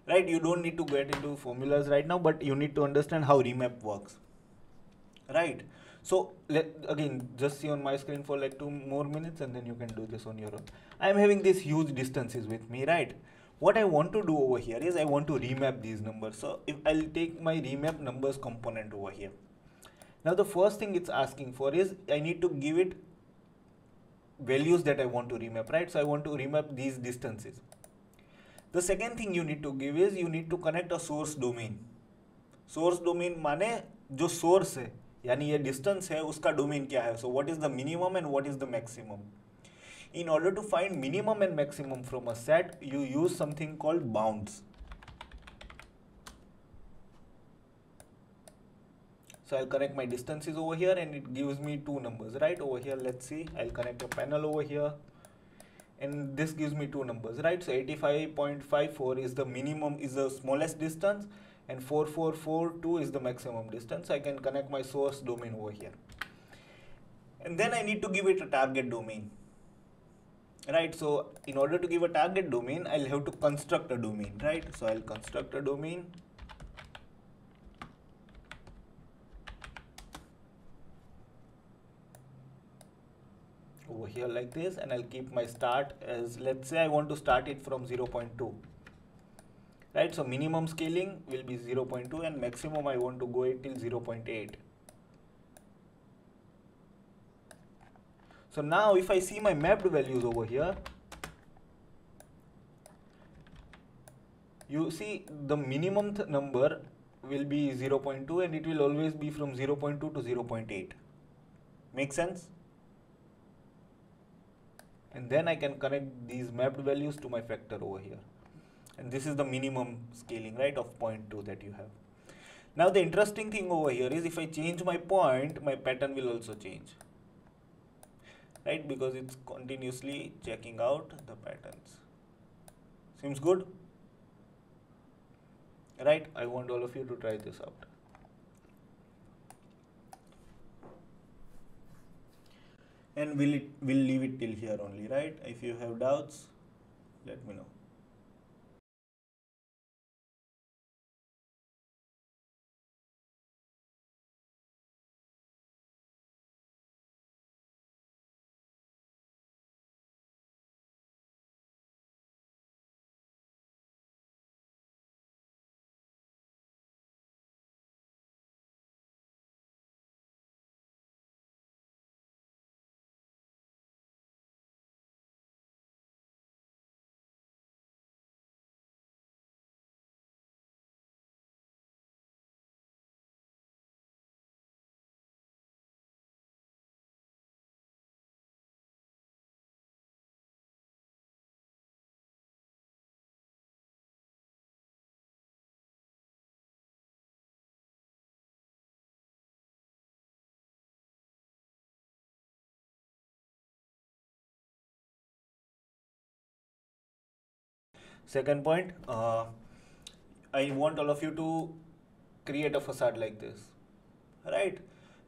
Right? You don't need to get into formulas right now but you need to understand how remap works. Right so let again just see on my screen for like two more minutes and then you can do this on your own i am having these huge distances with me right what i want to do over here is i want to remap these numbers so if i'll take my remap numbers component over here now the first thing it's asking for is i need to give it values that i want to remap right so i want to remap these distances the second thing you need to give is you need to connect a source domain source domain माने जो source है यानी ये distance है, उसका domain क्या है? So what is the minimum and what is the maximum in order to find minimum and maximum from a set you use something called bounds so I connect my distance is over here and it gives me two numbers right over here let see I connect a panel over here and this gives me two numbers right so eighty five point five four is the minimum is the smallest distance and 4442 is the maximum distance. I can connect my source domain over here. And then I need to give it a target domain. Right, so in order to give a target domain, I'll have to construct a domain, right? So I'll construct a domain. over here like this and I'll keep my start as let's say I want to start it from 0.2 right? So minimum scaling will be 0.2 and maximum I want to go it till 0.8 so now if I see my mapped values over here you see the minimum th number will be 0.2 and it will always be from 0.2 to 0.8 make sense? And then I can connect these mapped values to my factor over here and this is the minimum scaling right of 0.2 that you have. Now the interesting thing over here is if I change my point my pattern will also change. Right? Because it's continuously checking out the patterns. Seems good? Right? I want all of you to try this out. And will it will leave it till here only right? If you have doubts let me know second point uh, i want all of you to create a facade like this right?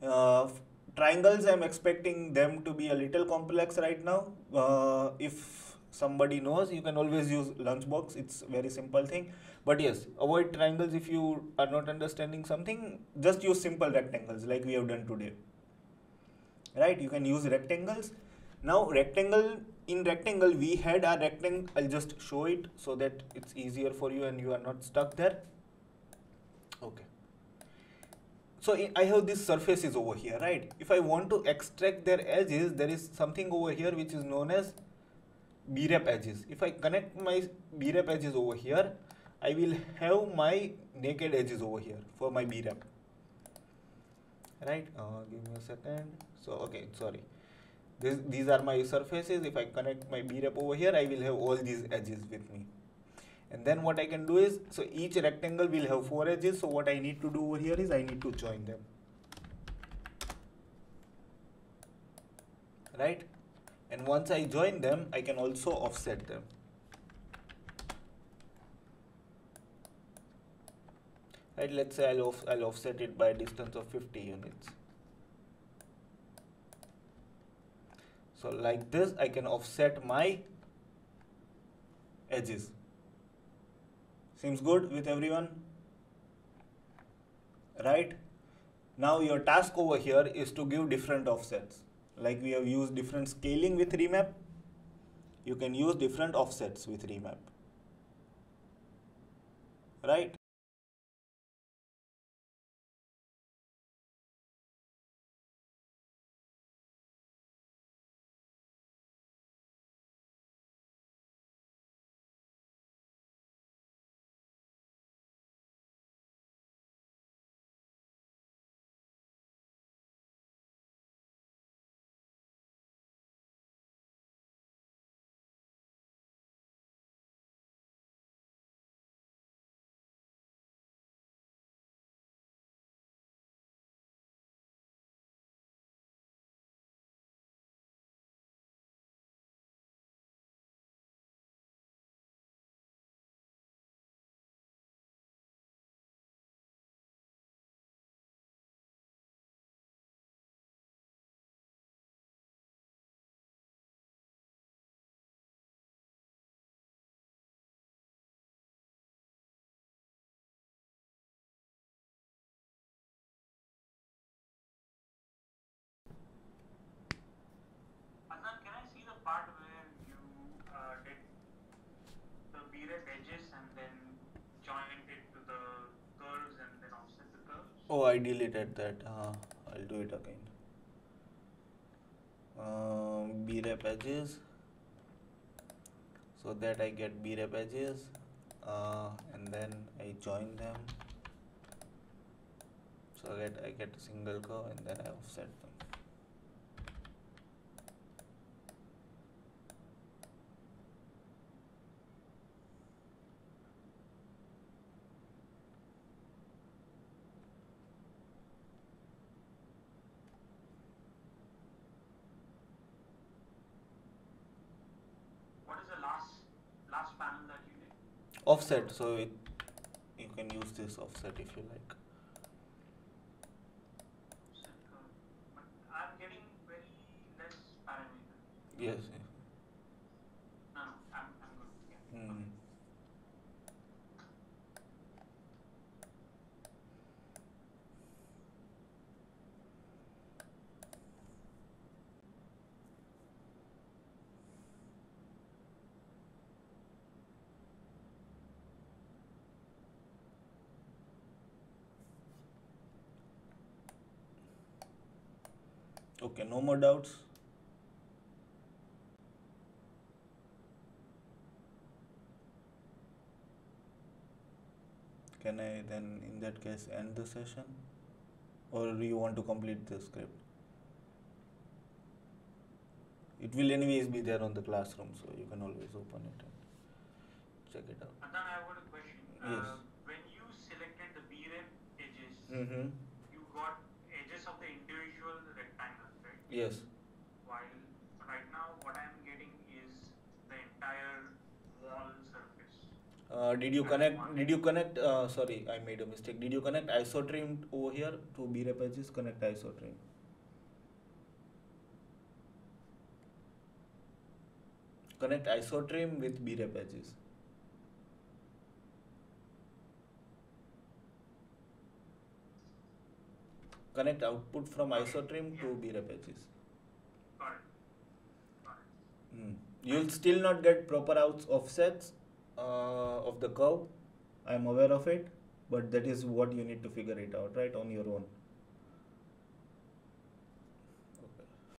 Uh, triangles i'm expecting them to be a little complex right now. Uh, if somebody knows you can always use lunchbox. It's very simple thing. But yes avoid triangles if you are not understanding something. Just use simple rectangles like we have done today right? You can use rectangles. Now rectangle in rectangle we had a rectangle. I'll just show it so that it's easier for you and you are not stuck there. Okay. So I- have these surfaces over here right? If i want to extract their edges there is something over here which is known as brep edges. If i connect my brep edges over here i will have my naked edges over here for my brep. Right? Uh, give me a second. So okay sorry this, these are my surfaces. If i connect my brep over here i will have all these edges with me. And then what i can do is so each rectangle will have four edges. So what i need to do over here is i need to join them. Right? And once i join them i can also offset them. Right? Let's say I'll, off, I'll offset it by a distance of 50 units so like this I can offset my edges. Seems good with everyone? Right? Now your task over here is to give different offsets. Like we have used different scaling with remap. You can use different offsets with remap. Right the edges and then joined it to the curves and then offset the curves? Oh, I deleted that. Uh, I'll do it again. Um, brep edges. So that I get brep edges, uh, and then I join them. So that I get a single curve, and then I offset them. What is the last last panel that you did? Offset. So it, you can use this offset if you like. Offset uh, I'm getting very less parameter. Yes. No, no, I'm, I'm good. Yeah. Mm. Okay, no more doubts. Can I then, in that case, end the session? Or do you want to complete the script? It will anyways be there on the classroom, so you can always open it and check it out. Adnan, I have got a question. Yes. Uh, when you selected the B-rep edges, Mm-hmm. you got edges of the individual rectangles, right? Yes. While right now what I am getting is the entire wall surface. Uh, did you connect? Did you connect? Uh, sorry, I made a mistake. Did you connect isotrim over here to brep edges? Connect isotrim. Connect isotrim with brep edges. Connect output from isotrim to brep edges. Got it. Got it. Mm. You'll still not get proper outs offsets uh, of the curve. I'm aware of it, but that is what you need to figure it out, right, on your own.